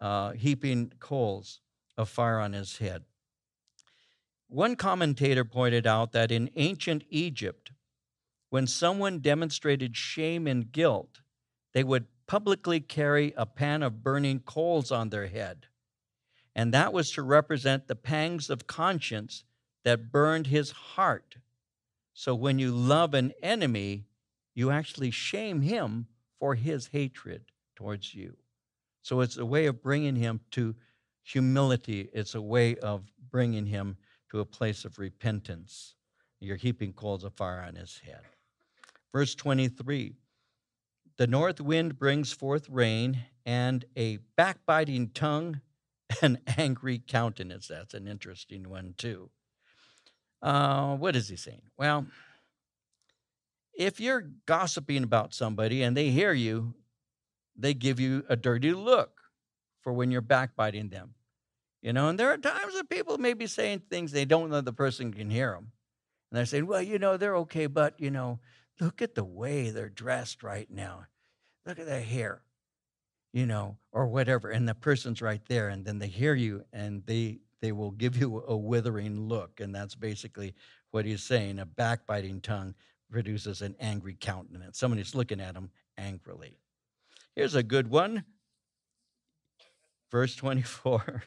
uh, heaping coals of fire on his head. One commentator pointed out that in ancient Egypt, when someone demonstrated shame and guilt, they would publicly carry a pan of burning coals on their head. And that was to represent the pangs of conscience that burned his heart. So when you love an enemy, you actually shame him for his hatred towards you. So it's a way of bringing him to humility, it's a way of bringing him to a place of repentance. You're heaping coals of fire on his head. Verse 23 The north wind brings forth rain, and a backbiting tongue, an angry countenance. That's an interesting one, too. Uh, what is he saying? Well, if you're gossiping about somebody and they hear you, they give you a dirty look for when you're backbiting them. You know, and there are times that people may be saying things they don't know the person can hear them. And they're saying, well, you know, they're okay, but, you know, look at the way they're dressed right now. Look at their hair, you know, or whatever. And the person's right there. And then they hear you and they, they will give you a withering look. And that's basically what he's saying. A backbiting tongue produces an angry countenance. Somebody's looking at him angrily. Here's a good one. Verse 24.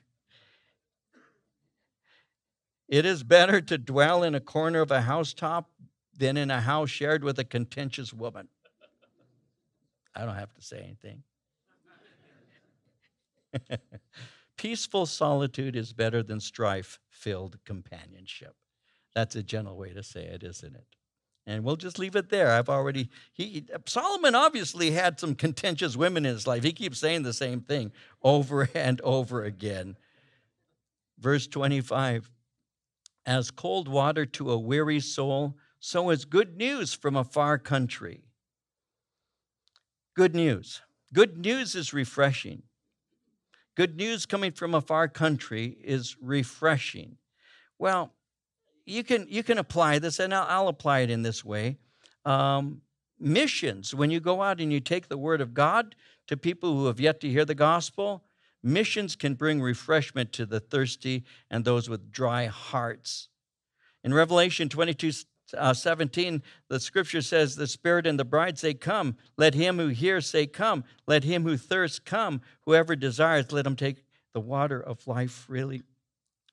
It is better to dwell in a corner of a housetop than in a house shared with a contentious woman. I don't have to say anything. Peaceful solitude is better than strife filled companionship. That's a gentle way to say it, isn't it? And we'll just leave it there. I've already, he, Solomon obviously had some contentious women in his life. He keeps saying the same thing over and over again. Verse 25 As cold water to a weary soul, so is good news from a far country. Good news. Good news is refreshing. Good news coming from a far country is refreshing. Well, you can you can apply this, and I'll, I'll apply it in this way. Um, missions, when you go out and you take the word of God to people who have yet to hear the gospel, missions can bring refreshment to the thirsty and those with dry hearts. In Revelation 22 uh, 17, the scripture says, The Spirit and the bride say, Come. Let him who hears say, Come. Let him who thirsts come. Whoever desires, let him take the water of life freely.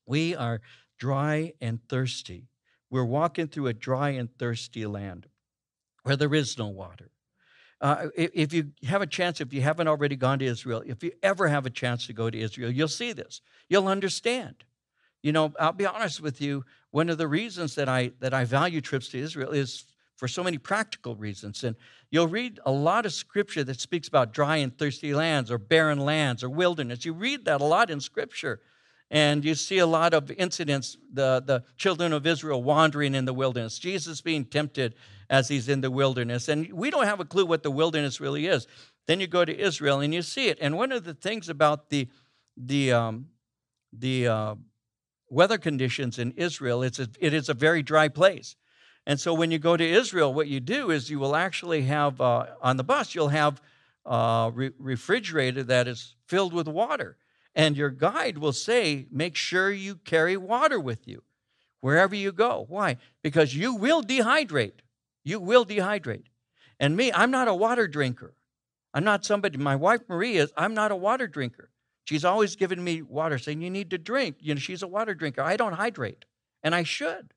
We are dry and thirsty. We're walking through a dry and thirsty land where there is no water. Uh, if you have a chance, if you haven't already gone to Israel, if you ever have a chance to go to Israel, you'll see this. You'll understand. You know, I'll be honest with you. One of the reasons that I that I value trips to Israel is for so many practical reasons. And you'll read a lot of scripture that speaks about dry and thirsty lands or barren lands or wilderness. You read that a lot in scripture. And you see a lot of incidents, the, the children of Israel wandering in the wilderness, Jesus being tempted as he's in the wilderness. And we don't have a clue what the wilderness really is. Then you go to Israel and you see it. And one of the things about the, the, um, the uh, weather conditions in Israel, it's a, it is a very dry place. And so when you go to Israel, what you do is you will actually have, uh, on the bus, you'll have uh, re- refrigerator that is filled with water. And your guide will say, make sure you carry water with you wherever you go. Why? Because you will dehydrate. You will dehydrate. And me, I'm not a water drinker. I'm not somebody, my wife Marie is, I'm not a water drinker. She's always giving me water, saying, You need to drink. You know, she's a water drinker. I don't hydrate, and I should.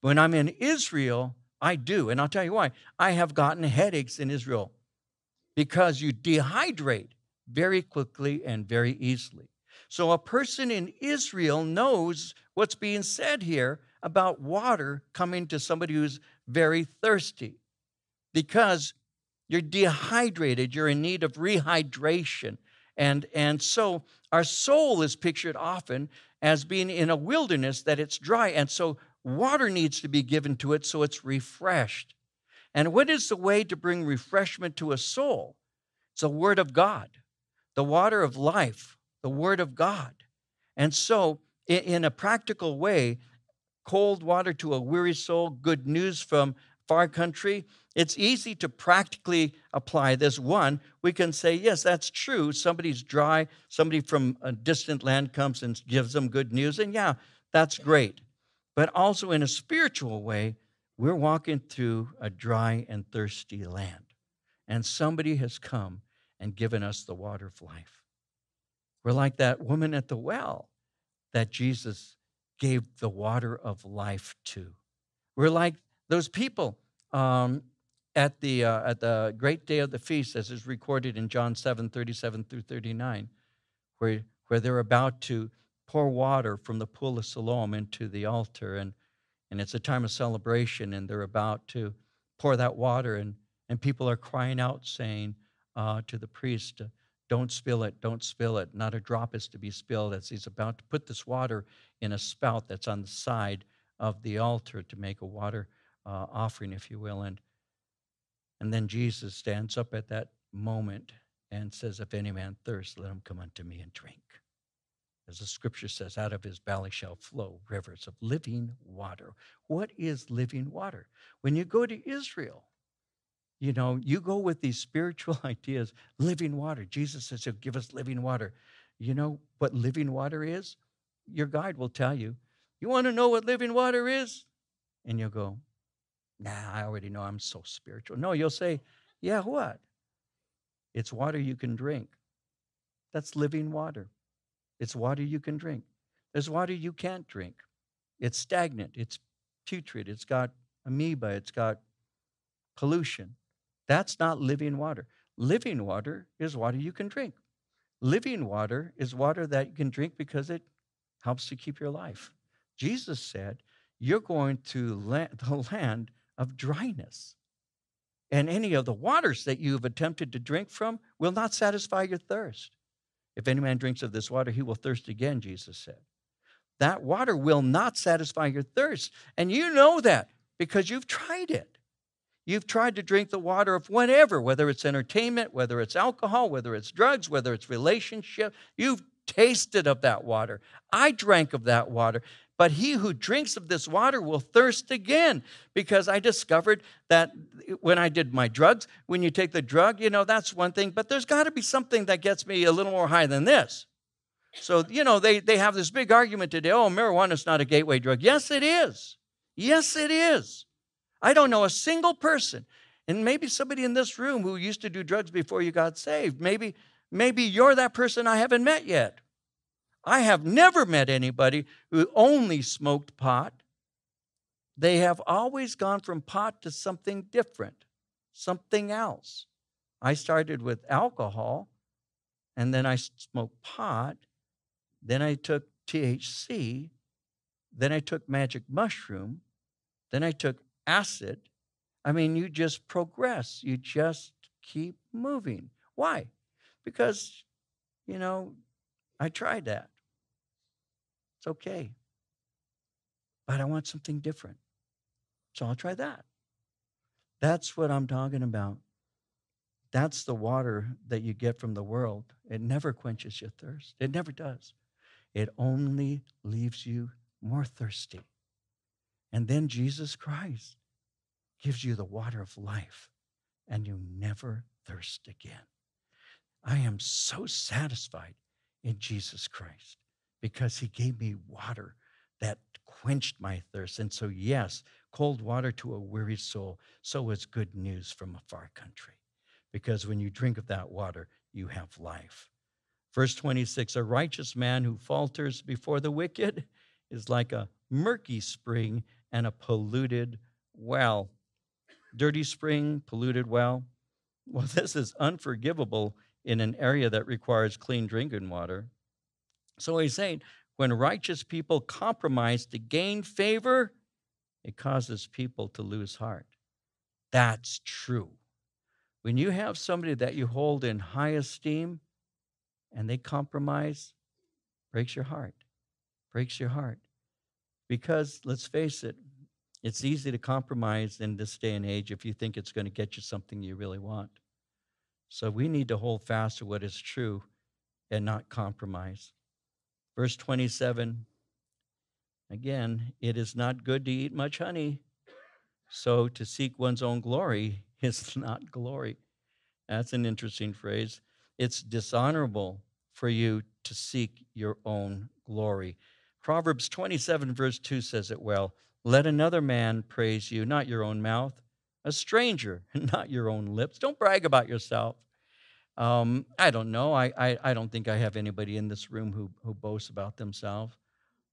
When I'm in Israel, I do. And I'll tell you why. I have gotten headaches in Israel because you dehydrate very quickly and very easily. So a person in Israel knows what's being said here about water coming to somebody who's very thirsty because you're dehydrated, you're in need of rehydration. And, and so our soul is pictured often as being in a wilderness that it's dry. And so water needs to be given to it so it's refreshed. And what is the way to bring refreshment to a soul? It's the Word of God, the water of life, the Word of God. And so, in a practical way, cold water to a weary soul, good news from far country, it's easy to practically apply this. One, we can say, yes, that's true. Somebody's dry, somebody from a distant land comes and gives them good news, and yeah, that's great. But also in a spiritual way, we're walking through a dry and thirsty land, and somebody has come and given us the water of life. We're like that woman at the well that Jesus gave the water of life to. We're like those people um, at, the, uh, at the great day of the feast, as is recorded in John 7 37 through 39, where, where they're about to pour water from the pool of Siloam into the altar. And, and it's a time of celebration, and they're about to pour that water, and, and people are crying out, saying uh, to the priest, don't spill it, don't spill it. Not a drop is to be spilled as he's about to put this water in a spout that's on the side of the altar to make a water uh, offering, if you will. And, and then Jesus stands up at that moment and says, If any man thirst, let him come unto me and drink. As the scripture says, out of his belly shall flow rivers of living water. What is living water? When you go to Israel, you know, you go with these spiritual ideas, living water. Jesus says he'll give us living water. You know what living water is? Your guide will tell you. You want to know what living water is? And you'll go, nah, I already know I'm so spiritual. No, you'll say, yeah, what? It's water you can drink. That's living water. It's water you can drink. There's water you can't drink. It's stagnant, it's putrid, it's got amoeba, it's got pollution. That's not living water. Living water is water you can drink. living water is water that you can drink because it helps to keep your life. Jesus said, You're going to the land of dryness. And any of the waters that you have attempted to drink from will not satisfy your thirst. If any man drinks of this water, he will thirst again, Jesus said. That water will not satisfy your thirst. And you know that because you've tried it. You've tried to drink the water of whatever, whether it's entertainment, whether it's alcohol, whether it's drugs, whether it's relationship. You've tasted of that water. I drank of that water. But he who drinks of this water will thirst again because I discovered that when I did my drugs, when you take the drug, you know, that's one thing, but there's got to be something that gets me a little more high than this. So, you know, they, they have this big argument today oh, marijuana is not a gateway drug. Yes, it is. Yes, it is. I don't know a single person, and maybe somebody in this room who used to do drugs before you got saved. Maybe, maybe you're that person I haven't met yet. I have never met anybody who only smoked pot. They have always gone from pot to something different, something else. I started with alcohol, and then I smoked pot. Then I took THC. Then I took magic mushroom. Then I took acid. I mean, you just progress. You just keep moving. Why? Because, you know, I tried that. It's okay. But I want something different. So I'll try that. That's what I'm talking about. That's the water that you get from the world. It never quenches your thirst, it never does. It only leaves you more thirsty. And then Jesus Christ gives you the water of life, and you never thirst again. I am so satisfied in Jesus Christ because he gave me water that quenched my thirst. And so, yes, cold water to a weary soul, so is good news from a far country. Because when you drink of that water, you have life. Verse 26 A righteous man who falters before the wicked is like a murky spring and a polluted well. Dirty spring, polluted well. Well, this is unforgivable in an area that requires clean drinking water. So he's saying when righteous people compromise to gain favor, it causes people to lose heart. That's true. When you have somebody that you hold in high esteem and they compromise, breaks your heart. Breaks your heart. Because let's face it, it's easy to compromise in this day and age if you think it's going to get you something you really want. So we need to hold fast to what is true and not compromise. Verse 27 again, it is not good to eat much honey, so to seek one's own glory is not glory. That's an interesting phrase. It's dishonorable for you to seek your own glory. Proverbs 27, verse 2 says it well Let another man praise you, not your own mouth, a stranger, not your own lips. Don't brag about yourself. Um, I don't know. I, I, I, don't think I have anybody in this room who, who boasts about themselves.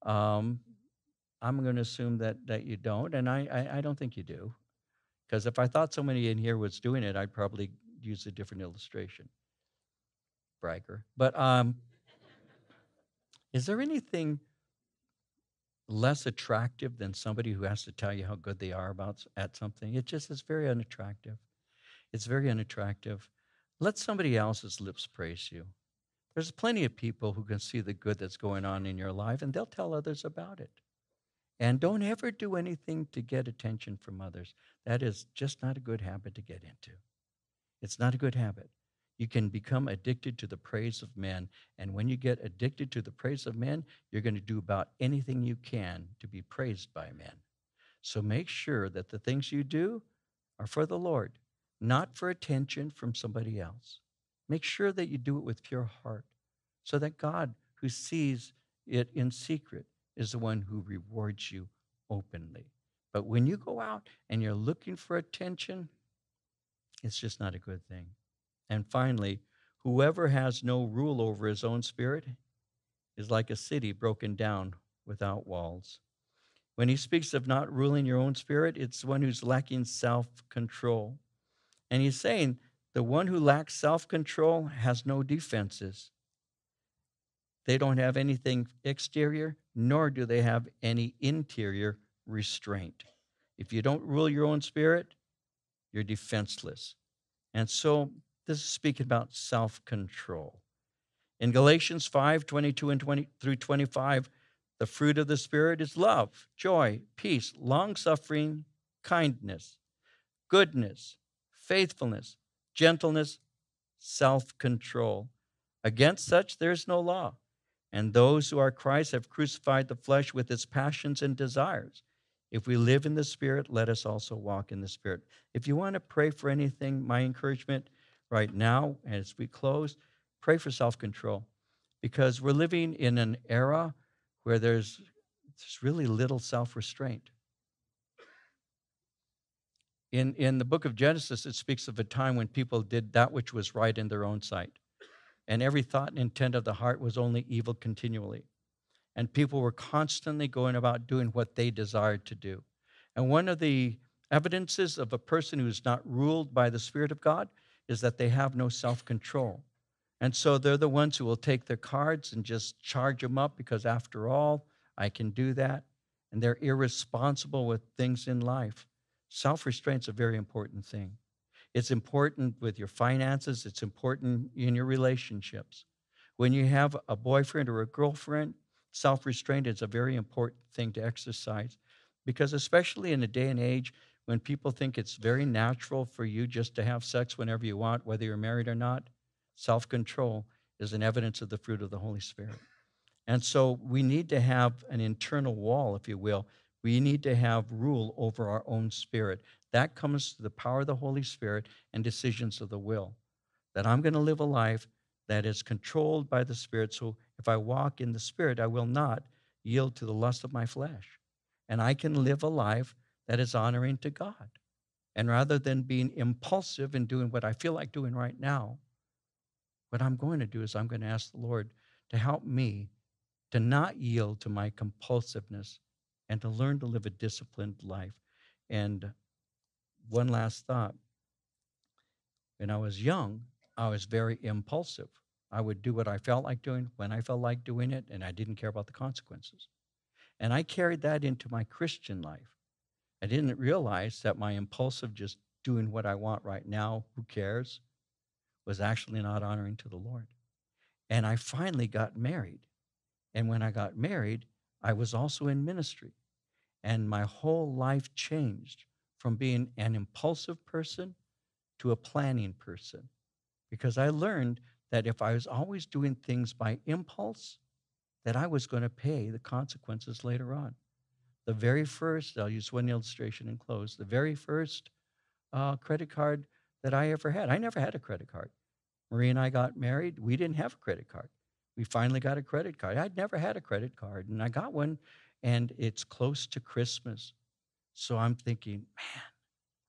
Um, I'm going to assume that, that you don't, and I, I, I don't think you do. Because if I thought somebody in here was doing it, I'd probably use a different illustration. Bragger. But um, is there anything less attractive than somebody who has to tell you how good they are about at something? It just is very unattractive. It's very unattractive. Let somebody else's lips praise you. There's plenty of people who can see the good that's going on in your life, and they'll tell others about it. And don't ever do anything to get attention from others. That is just not a good habit to get into. It's not a good habit. You can become addicted to the praise of men. And when you get addicted to the praise of men, you're going to do about anything you can to be praised by men. So make sure that the things you do are for the Lord not for attention from somebody else. Make sure that you do it with pure heart so that God, who sees it in secret, is the one who rewards you openly. But when you go out and you're looking for attention, it's just not a good thing. And finally, whoever has no rule over his own spirit is like a city broken down without walls. When he speaks of not ruling your own spirit, it's one who's lacking self control. And he's saying the one who lacks self control has no defenses. They don't have anything exterior, nor do they have any interior restraint. If you don't rule your own spirit, you're defenseless. And so this is speaking about self control. In Galatians 5 22 and 20 through 25, the fruit of the Spirit is love, joy, peace, long suffering, kindness, goodness, faithfulness, gentleness, self control. Against such there is no law. And those who are Christ have crucified the flesh with its passions and desires. If we live in the Spirit, let us also walk in the Spirit. If you want to pray for anything, my encouragement right now as we close, pray for self control because we're living in an era where there's, there's really little self restraint. In, in the book of Genesis, it speaks of a time when people did that which was right in their own sight. And every thought and intent of the heart was only evil continually. And people were constantly going about doing what they desired to do. And one of the evidences of a person who's not ruled by the Spirit of God is that they have no self control. And so they're the ones who will take their cards and just charge them up because, after all, I can do that. And they're irresponsible with things in life. Self restraint's a very important thing. It's important with your finances, it's important in your relationships. When you have a boyfriend or a girlfriend, self restraint is a very important thing to exercise because, especially in a day and age when people think it's very natural for you just to have sex whenever you want, whether you're married or not, self control is an evidence of the fruit of the Holy Spirit. And so we need to have an internal wall, if you will. We need to have rule over our own spirit. That comes to the power of the Holy Spirit and decisions of the will. That I'm going to live a life that is controlled by the Spirit. So if I walk in the Spirit, I will not yield to the lust of my flesh. And I can live a life that is honoring to God. And rather than being impulsive and doing what I feel like doing right now, what I'm going to do is I'm going to ask the Lord to help me to not yield to my compulsiveness and to learn to live a disciplined life. And one last thought. When I was young, I was very impulsive. I would do what I felt like doing when I felt like doing it, and I didn't care about the consequences. And I carried that into my Christian life. I didn't realize that my impulsive, just doing what I want right now, who cares, was actually not honoring to the Lord. And I finally got married. And when I got married, I was also in ministry. And my whole life changed from being an impulsive person to a planning person because I learned that if I was always doing things by impulse, that I was going to pay the consequences later on. The very first, I'll use one illustration and close, the very first uh, credit card that I ever had, I never had a credit card. Marie and I got married, we didn't have a credit card. We finally got a credit card. I'd never had a credit card, and I got one, and it's close to Christmas. So I'm thinking, man,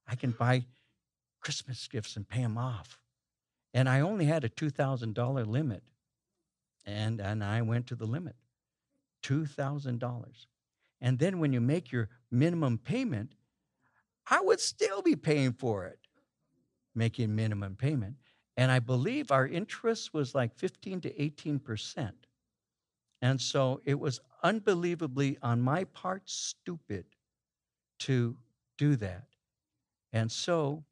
I can buy Christmas gifts and pay them off. And I only had a $2,000 limit. And, and I went to the limit $2,000. And then when you make your minimum payment, I would still be paying for it, making minimum payment. And I believe our interest was like 15 to 18%. And so it was unbelievably, on my part, stupid to do that. And so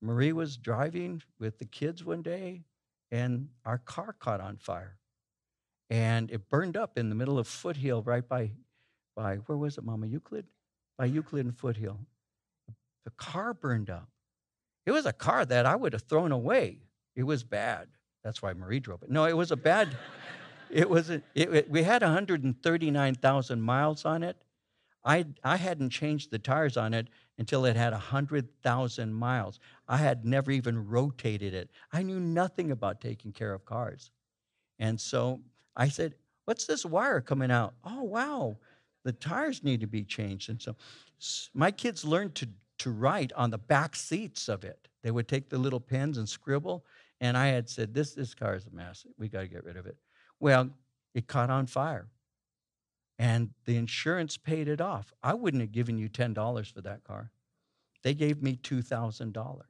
Marie was driving with the kids one day, and our car caught on fire. And it burned up in the middle of Foothill, right by, by where was it, Mama? Euclid? By Euclid and Foothill. The car burned up. It was a car that I would have thrown away. It was bad. That's why Marie drove it. No, it was a bad. it was a, it, it, we had 139,000 miles on it, I, I hadn't changed the tires on it until it had 100,000 miles. I had never even rotated it. I knew nothing about taking care of cars. And so I said, What's this wire coming out? Oh, wow, the tires need to be changed. And so my kids learned to, to write on the back seats of it. They would take the little pens and scribble. And I had said, This, this car is a mess. We got to get rid of it. Well, it caught on fire and the insurance paid it off. I wouldn't have given you $10 for that car. They gave me $2,000.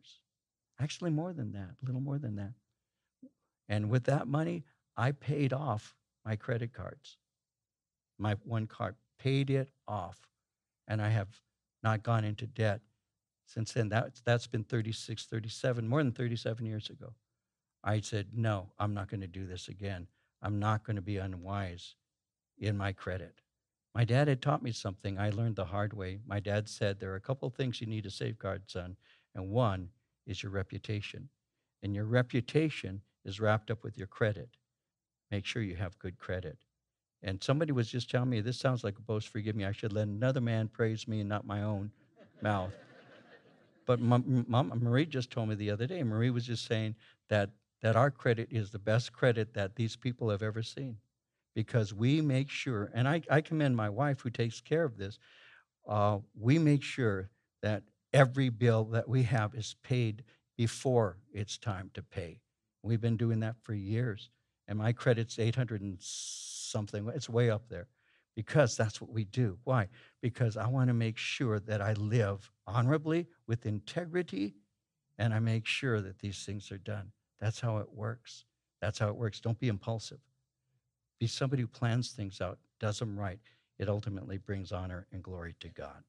Actually, more than that, a little more than that. And with that money, I paid off my credit cards. My one card paid it off, and I have not gone into debt since then. That, that's been 36, 37, more than 37 years ago. I said, no, I'm not going to do this again. I'm not going to be unwise in my credit. My dad had taught me something I learned the hard way. My dad said, There are a couple things you need to safeguard, son, and one is your reputation. And your reputation is wrapped up with your credit. Make sure you have good credit. And somebody was just telling me, This sounds like a boast, forgive me. I should let another man praise me and not my own mouth. But Mom, Marie just told me the other day, Marie was just saying that, that our credit is the best credit that these people have ever seen because we make sure, and I, I commend my wife who takes care of this, uh, we make sure that every bill that we have is paid before it's time to pay. We've been doing that for years. And my credit's 800 and something, it's way up there because that's what we do. Why? Because I want to make sure that I live honorably with integrity and I make sure that these things are done. That's how it works. That's how it works. Don't be impulsive. Be somebody who plans things out, does them right. It ultimately brings honor and glory to God.